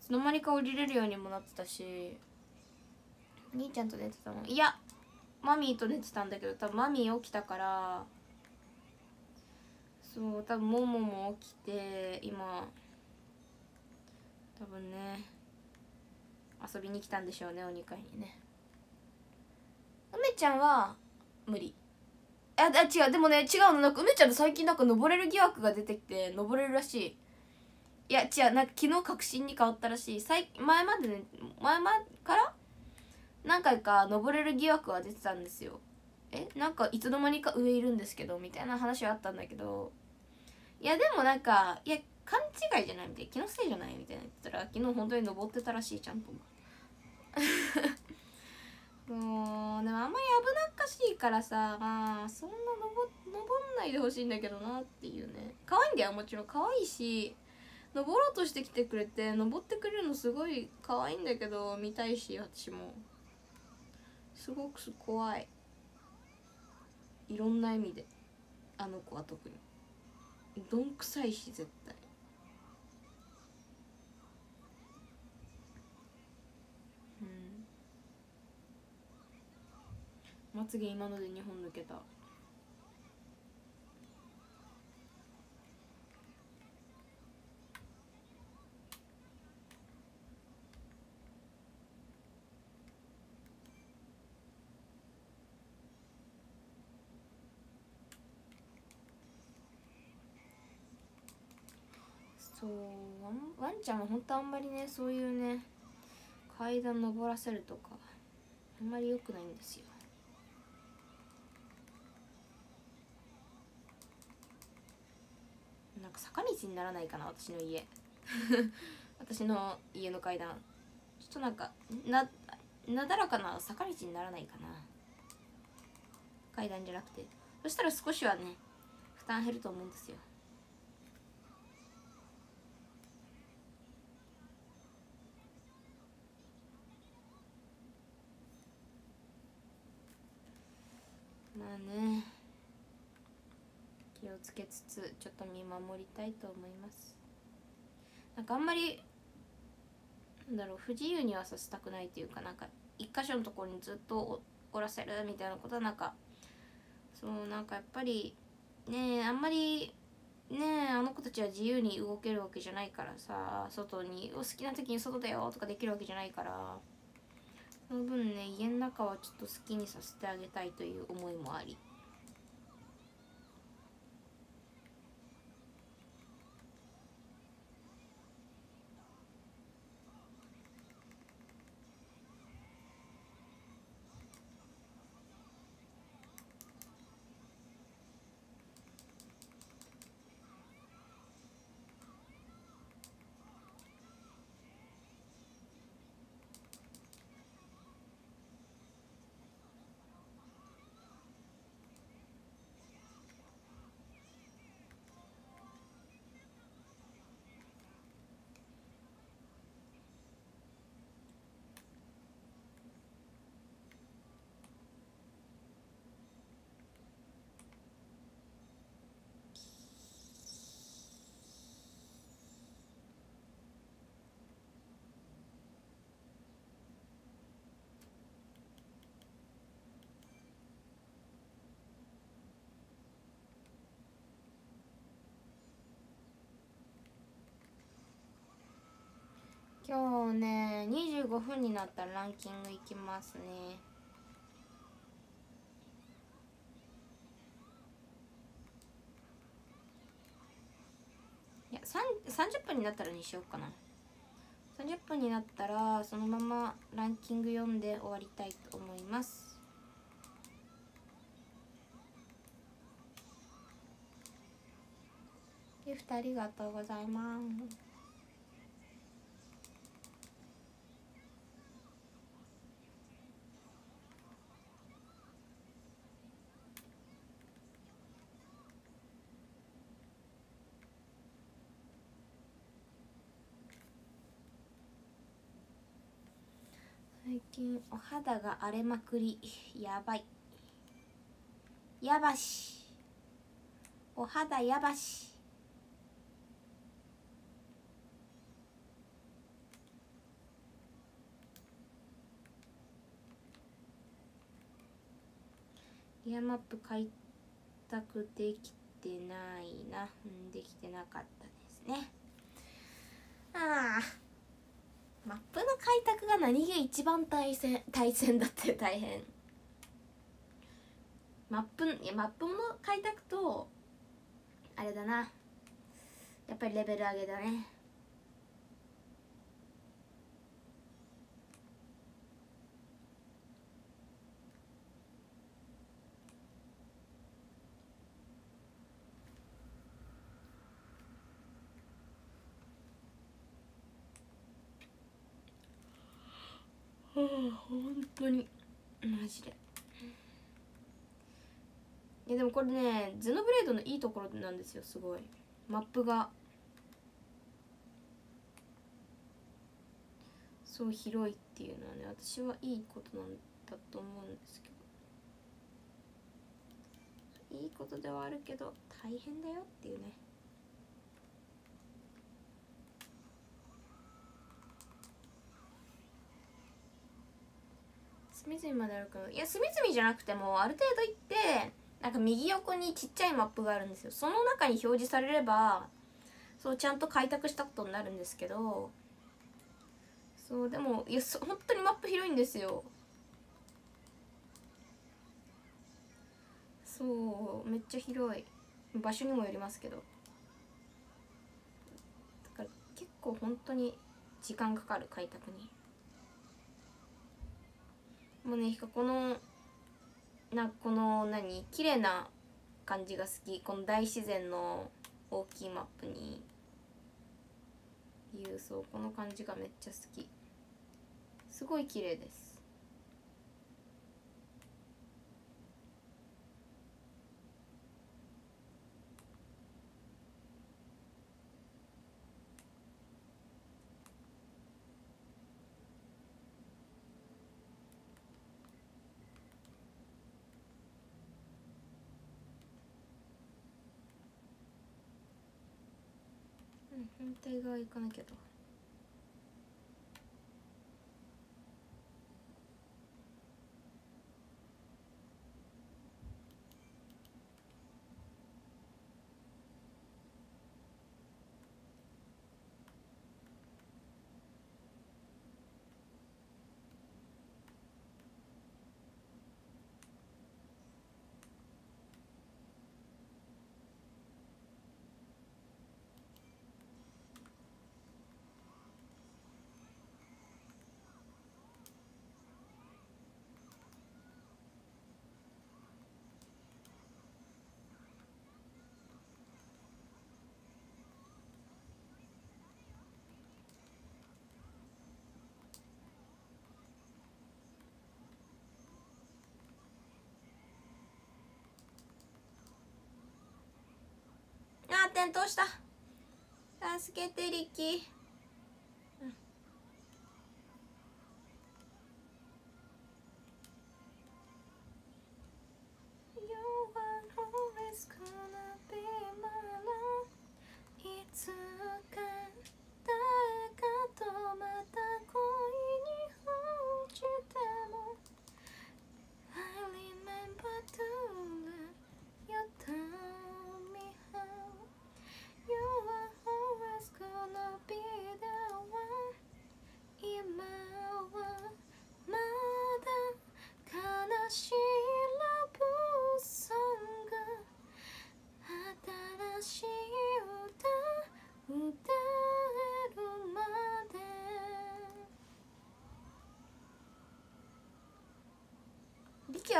つの間にか降りれるようにもなってたし。兄ちゃんと寝てたのいやマミーと寝てたんだけど多分マミー起きたからそう多分ももも起きて今多分ね遊びに来たんでしょうねお2階にね。梅ちゃんは無理。ああ違うでもね違うのなんか梅ちゃんって最近なんか登れる疑惑が出てきて登れるらしい。いや違うなんか昨日確信に変わったらしい。前までね前まから何回か登れる疑惑は出てたんですよ。えなんかいつの間にか上いるんですけどみたいな話はあったんだけどいやでもなんかいや勘違いじゃないみたいな気のせいじゃないみたいな言ったら昨日本当に登ってたらしいちゃんと もうでもあんまり危なっかしいからさまあそんな登登んないでほしいんだけどなっていうね。可愛いんだよもちろん。可愛いし登ろうとしてきてくれて登ってくれるのすごい可愛いんだけど見たいし私も。すごく怖い。いろんな意味で。あの子は特に。どんくさいし絶対。うん。まつげ今ので2本抜けた。そうワンちゃんは本当あんまりねそういうね階段登らせるとかあんまり良くないんですよ。なんか坂道にならないかな私の家。私の家の階段。ちょっとなんかななだらかな坂道にならないかな。階段じゃなくて。そしたら少しはね負担減ると思うんですよ。まあね。気をつけつつちょっと見守りたいと思います。なんかあんまりなんだろう不自由にはさせたくないというかなんか一箇所のところにずっとおらせるみたいなことはなんかそうなんかやっぱりねえあんまりねえあの子たちは自由に動けるわけじゃないからさ外にお好きな時に外だよとかできるわけじゃないから。その分ね家の中はちょっと好きにさせてあげたいという思いもあり。今日ね25分になったらランキングいきますね。いや30分になったらにしようかな。30分になったらそのままランキング読んで終わりたいと思います。ギフトありがとうございます最近お肌が荒れまくり。やばい。やばし。お肌やばし。リアマップ開拓できてないな、できてなかったですね。ああマップの開拓が何気一番大戦大戦だって大変。マップいやマップの開拓とあれだな。やっぱりレベル上げだね。本当に。マジで。いやでもこれねゼノブレードのいいところなんですよすごい。マップが。そう広いっていうのはね私はいいことなんだと思うんですけど。いいことではあるけど大変だよっていうね。隅々まで歩くいや隅々じゃなくてもある程度行ってなんか右横にちっちゃいマップがあるんですよ。その中に表示されればそうちゃんと開拓したことになるんですけど。そうでもいやそ本当にマップ広いんですよ。そうめっちゃ広い。場所にもよりますけど。だから結構本当に時間かかる開拓に。もうねひかこのなこの何綺麗な感じが好き。この大自然の大きいマップに。いうそうこの感じがめっちゃ好き。すごい綺麗です。反対側行かなきゃと。あ転倒した。助けてリッキ、ー。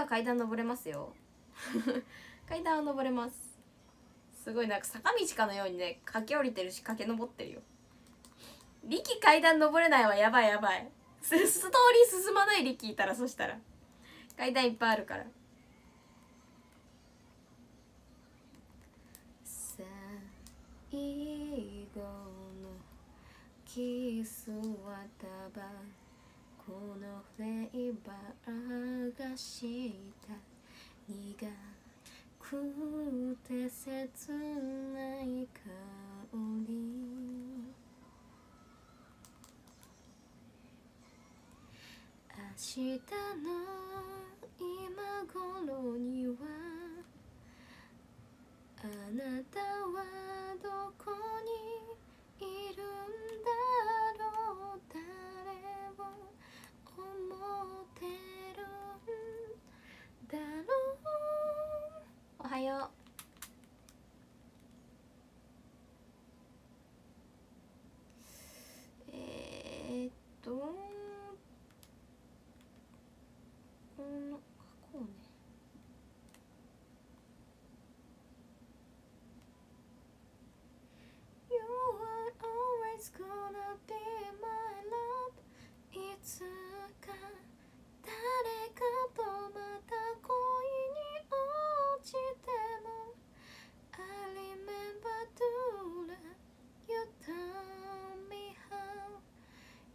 は階段登れますよ。階段は登れます。すごいなんか坂道かのようにね駆け下りてるし駆け上ってるよ。力階段登れないわやばいやばい。ストーリー進まない力いたらそしたら。階段いっぱいあるから。最後のキスはたばこのフレーバーがした苦くて切ない香り。明日の今頃にはあなたはどこにいるんだろう。誰を思ってるんだろう？おはよう。えっ gonna be つか誰かとまた恋に落ちても I remember to let you told me how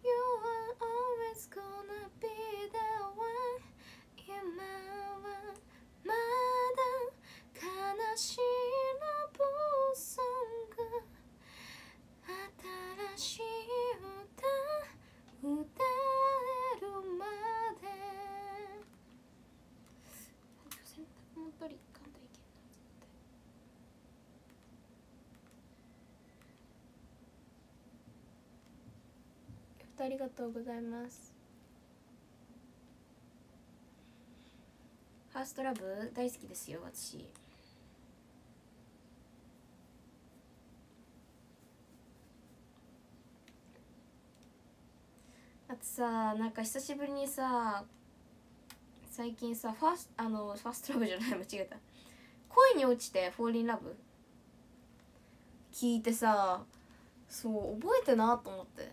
You are always gonna be the one 今はまだ悲しいラブソング新しい歌歌えるまで。洗濯も取りかんといけんな。絶対ありがとうございます。ファーストラブ大好きですよ私。あとさなんか久しぶりにさ最近さファースあのファーストラブじゃない 間違えた。恋に落ちてフォーリンラブ？聞いてさそう覚えてなと思って。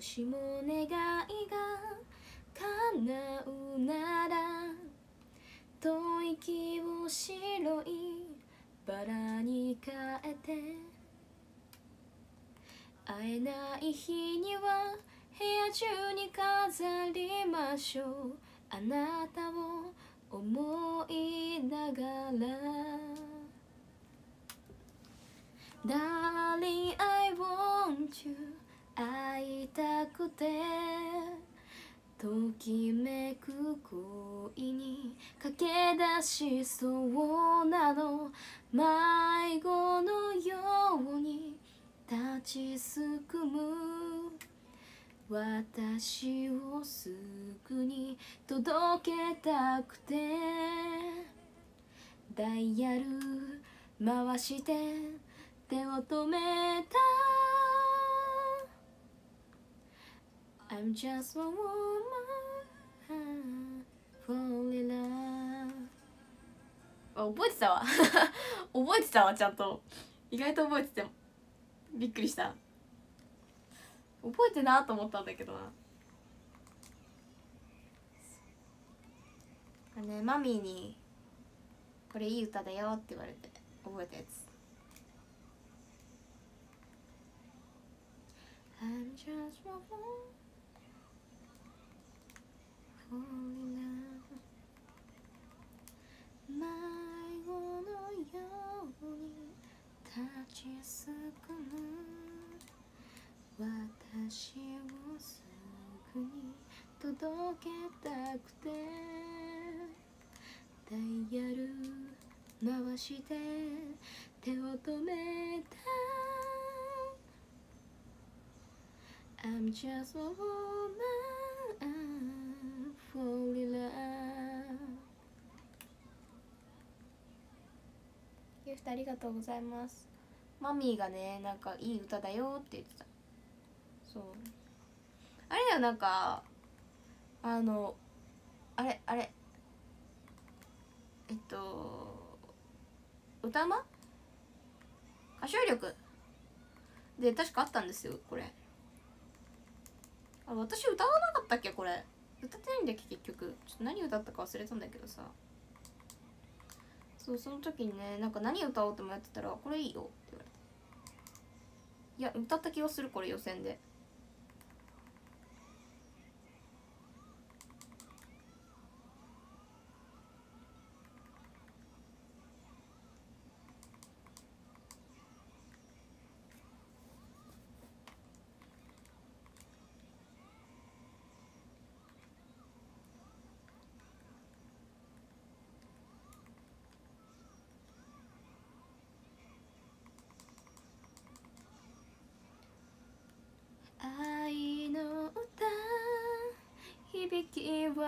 もしも願いが叶うなら吐息を白いバラに変えて。会えない日には部屋中に飾りましょう。あなたを思いながら。Darling I want you 会いたくてときめく恋に駆け出しそうなの迷子のように立ちすくむ。私をすぐに届けたくて。ダイヤル回して手を止めた。I'm just a woman fall in love. あ覚えてたわ。覚えてたわちゃんと。意外と覚えててびっくりした。覚えてなと思ったんだけどな。あねマミーに「これいい歌だよ」って言われて覚えたやつ。I'm just a woman 迷子のように立ちすくむ私をすぐに届けたくてダイヤル回して手を止めた I'm just a woman. Fall in love ギフトありがとうございます。マミーがねなんかいい歌だよって言ってた。そう。あれだよなんかあのあれあれ。えっと歌うま？歌唱力？で確かあったんですよこれ。あ私歌わなかったっけこれ。歌ってないんだっけ結局。ちょっと何歌ったか忘れたんだけどさ。そうその時にねなんか何歌おうともやってたら「これいいよ」って言われて。いや歌った気がするこれ予選で愛の歌響き渡れば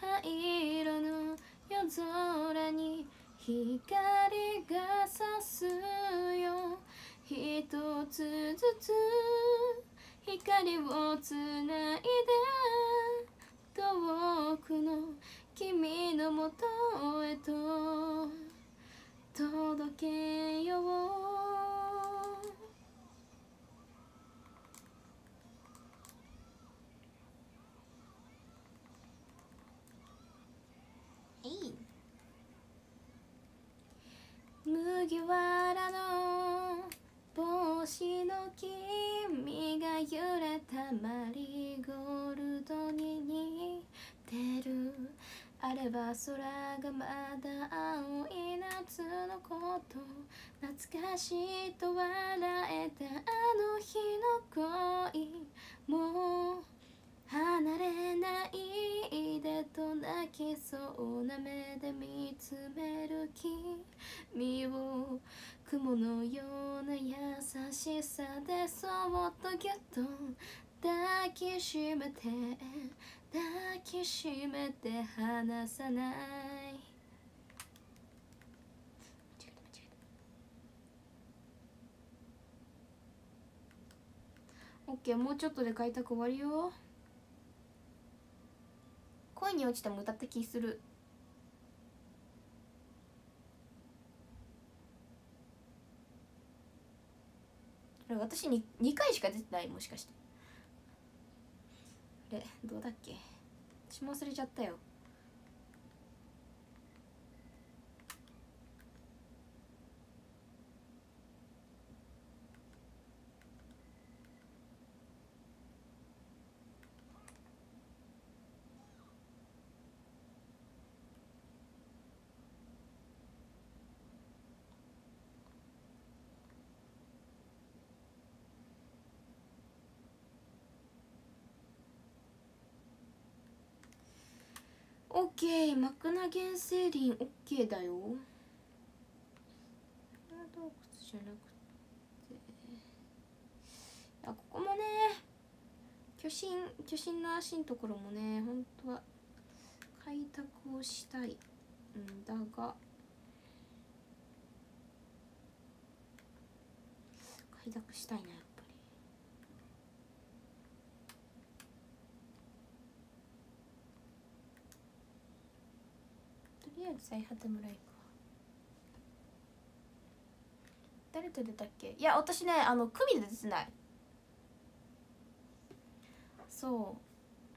灰色の夜空に光が差すよ。一つずつ光をつないで遠くの君のもとへと届けよう。麦わらの帽子の君が揺れたマリーゴールドに似てる。あれば空がまだ青い夏のこと。懐かしいと笑えたあの日の恋。も離れないでと泣きそうな目で見つめる君を雲のような優しさでそっとぎゅっと抱きしめて抱きしめて離さない。オッケーもうちょっとで開拓終わりよ。恋に落ちても歌った気する。私に2回しか出てないもしかして。あれどうだっけ？私も忘れちゃったよ。オッケーマクナ原生林オッケーだよ。洞窟じゃなくて。いやここもね巨神巨神の足のところもね本当は開拓をしたい。んだが開拓したいな。りあえず最果て村行くわ誰と出たっけ？いや私ねあの組で出てない。そ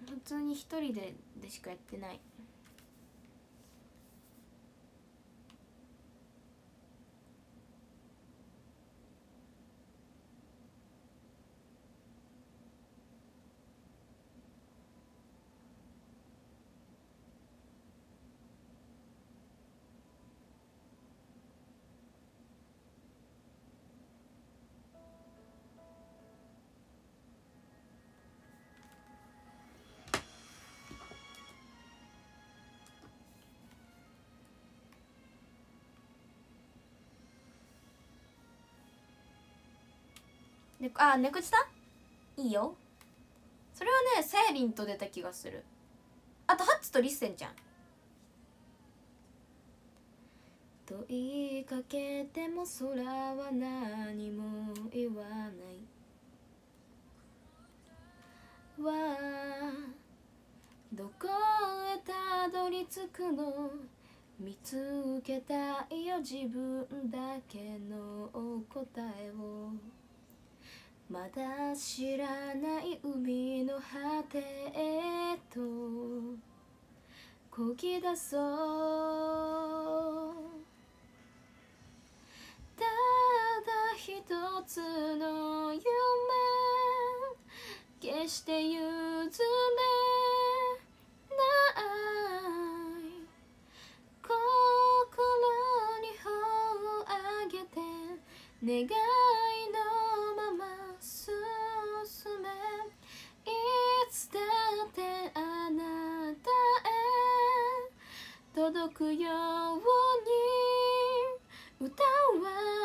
う。普通に一人ででしかやってない。ねあ猫舌いいよ。それはねサイリンと出た気がする。あとハッツとリッセンちゃん。問いかけても空は何も言わない。わどこへたどり着くの？見つけたいよ自分だけの答えを。まだ知らない海の果てへと。こぎ出そうただ一つの夢決して譲れない。心に頬を上げて願いいつだってあなたへ届くように歌は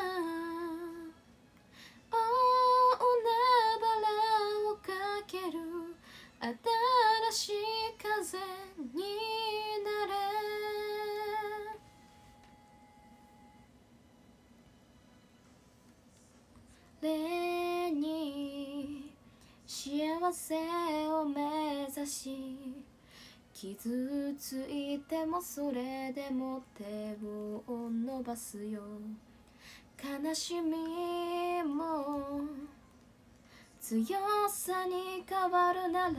せを目指し傷ついてもそれでも手を伸ばすよ悲しみも強さに変わるなら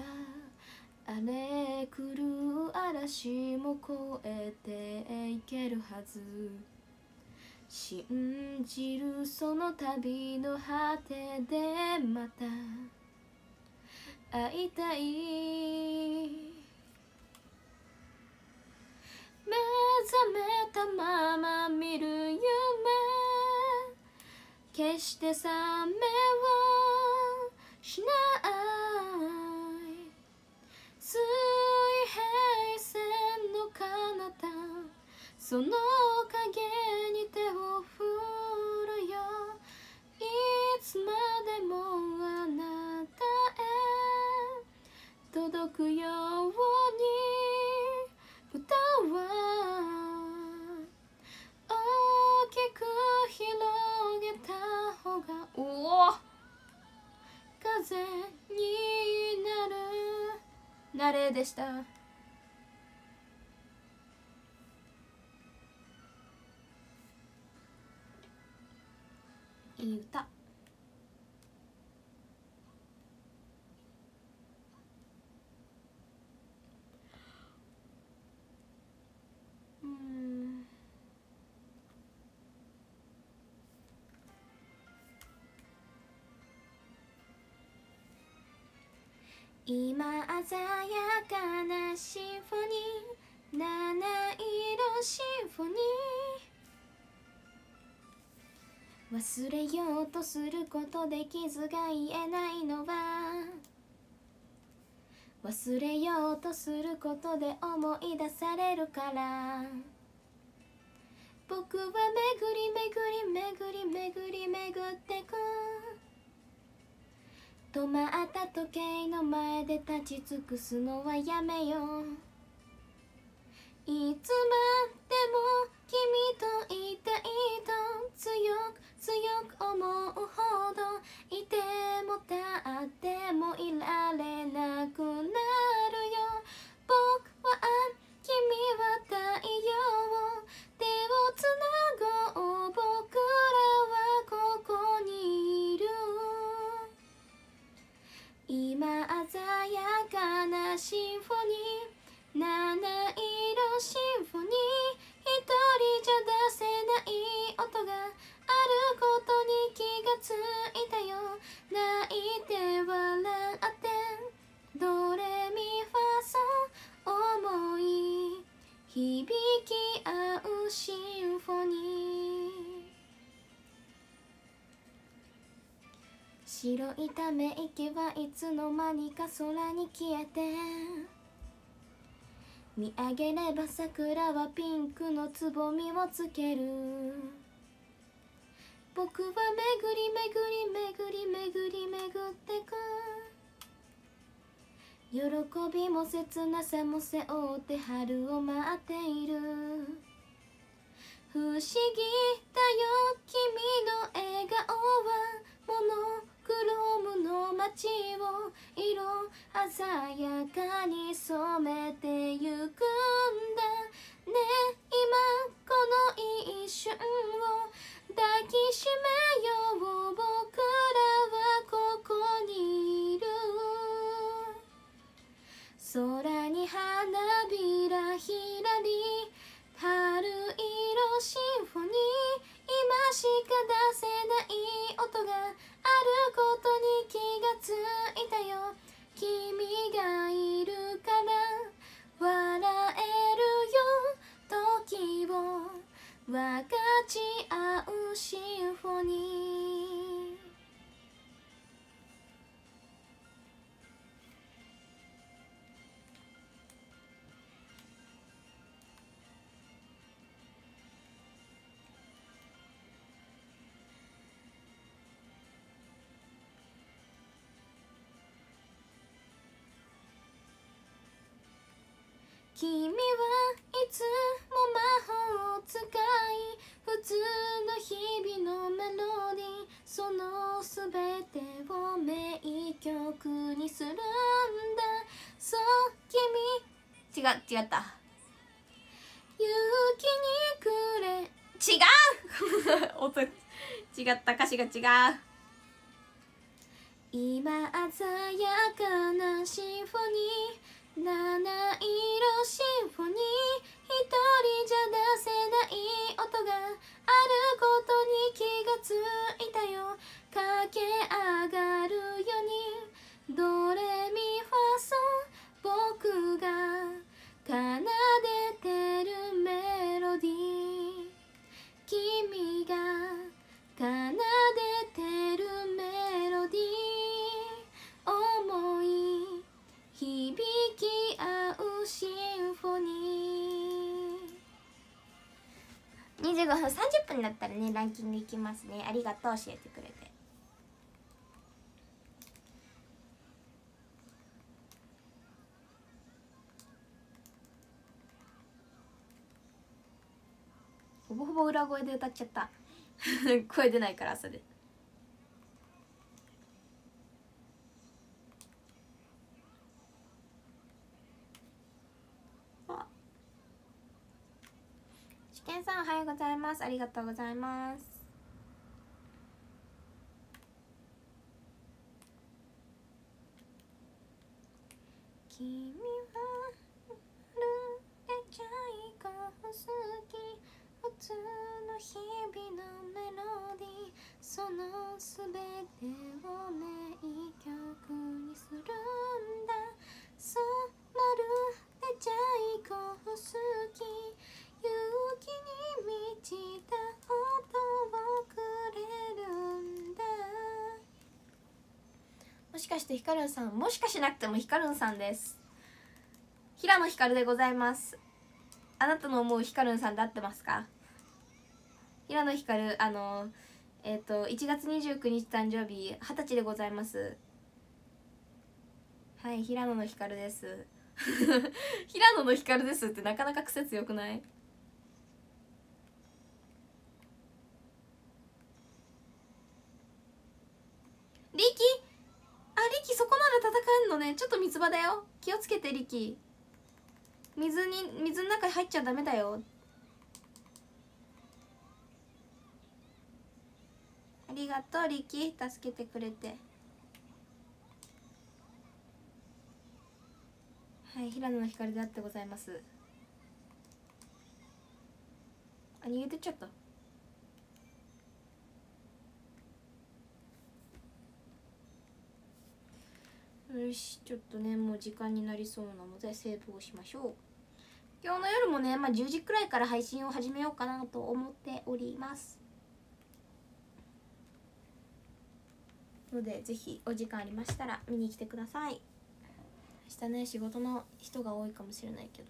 荒れ狂う嵐も越えていけるはず。信じるその旅の果てでまた会いたい。目覚めたまま見る夢。決して覚めはしない。水平線の彼方。その影に手を振るよ。いつまでもあなた。届くように歌は大きく広げた方がおお風になる。慣れでした。いい歌。今鮮やかなシンフォニー七色シンフォニー。忘れようとすることで傷が癒えないのは忘れようとすることで思い出されるから。僕は巡り巡り巡り巡り巡ってく止まった時計の前で立ち尽くすのはやめよう。いつまでも君といたいと強く強く思う。白いため息はいつの間にか空に消えて。見上げれば桜はピンクのつぼみをつける。僕は巡り巡り巡り巡り巡ってく。喜びも切なさも背負って春を待っている。君はいつも魔法使い普通の日々のメロディーそのすべてを名曲にするんだ。そう君。違う違った。勇気にくれ。違う。音。違った。歌詞が違う。今鮮やかなシンフォニー七ンキングいきますね。ありがとう教えてくれて。ほぼほぼ裏声で歌っちゃった。声出ないからそれけんさんおはようございますありがとうございます君はるでちゃいが好き普通の日々のメロディーそのすべてを名曲にするんだ。そうまるでちゃいが好き。勇気に満ちた音をくれるんだ。もしかしてヒカルンさんもしかしなくてもヒカルンさんです。平野ヒカルでございます。あなたの思うヒカルンさんで合ってますか？平野ヒカルあのえっ、ー、と1月29日誕生日二十歳でございます。はい平野のヒカルです。平野のヒカルですってなかなか癖強くない？リキ？あリキそこまで戦えんのね。ちょっと三つ葉だよ。気をつけてリキ。水に水の中に入っちゃダメだよ。ありがとうリキ。助けてくれて。はい平野の光であってございます。あ逃げてっちゃった。よしちょっとねもう時間になりそうなのでセーブをしましょう。今日の夜もね、まあ、10時くらいから配信を始めようかなと思っております。のでぜひお時間ありましたら見に来てください。明日ね仕事の人が多いかもしれないけど。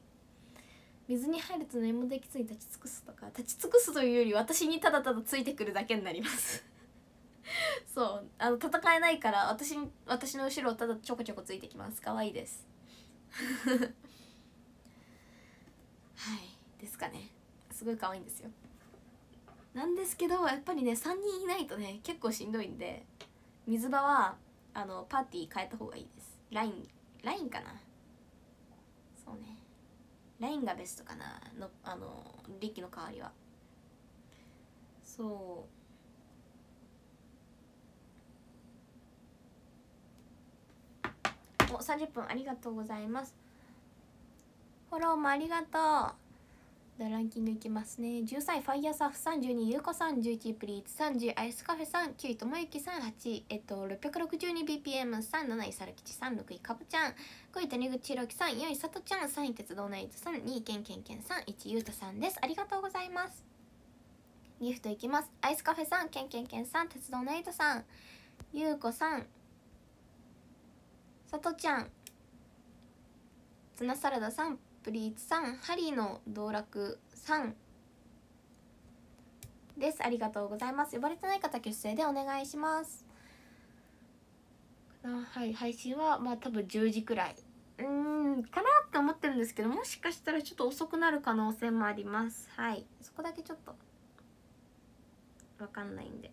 水に入ると眠できつい立ち尽くすとか立ち尽くすというより私にただただついてくるだけになります。そう。あの戦えないから私私の後ろをただちょこちょこついてきます。可愛いです。はい。ですかね。すごい可愛いんですよ。なんですけどやっぱりね3人いないとね結構しんどいんで。水場はあのパーティー変えた方がいいです。LINE LINE かな？そうね。LINE がベストかなのあのリッキの代わりは。そう。お30分ありがとうございます。フォローもありがとう。ランキングいきますね。13位ファイヤーサーフ32ゆうこさん11位プリーツ30位アイスカフェさん9位ともゆきさん8位えっと 662bpm37 位さるきちさん6位かぶちゃん5位谷口ひろきさん4位さとちゃん3位鉄道ナイトさん2位けんけんけんさん1位ゆうたさんです。ありがとうございます。ギフトいきます。アイスカフェさんけんけんけんさん鉄道ナイトさん。ゆうこさんさとちゃんツナサラダさんプリーツさんハリーの道楽さんです。ありがとうございます。呼ばれてない方挙手でお願いします。はい配信はまあ多分10時くらい。うんかなって思ってるんですけどもしかしたらちょっと遅くなる可能性もあります。はい。そこだけちょっとわかんないんで。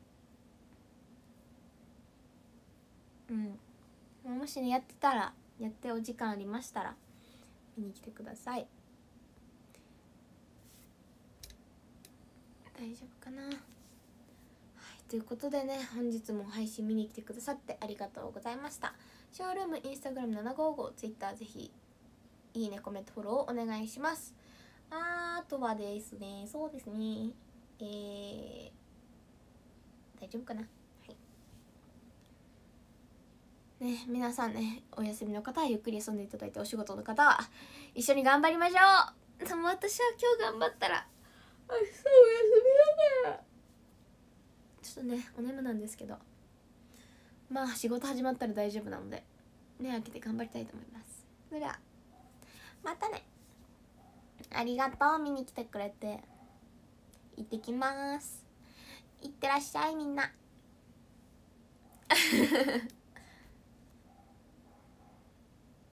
うん。もしねやってたらやってお時間ありましたら見に来てください。大丈夫かな？はいということでね本日も配信見に来てくださってありがとうございました。ショールームインスタグラム755ツイッターぜひいいねコメントフォローお願いします。あとはですねそうですねえー、大丈夫かな？ね皆さんねお休みの方はゆっくり休んでいただいてお仕事の方は一緒に頑張りましょう。でも私は今日頑張ったら明日お休みだからちょっとねお眠なんですけど。まあ仕事始まったら大丈夫なので目開けて頑張りたいと思います。それではまたね。ありがとう見に来てくれて。行ってきます。いってらっしゃいみんな。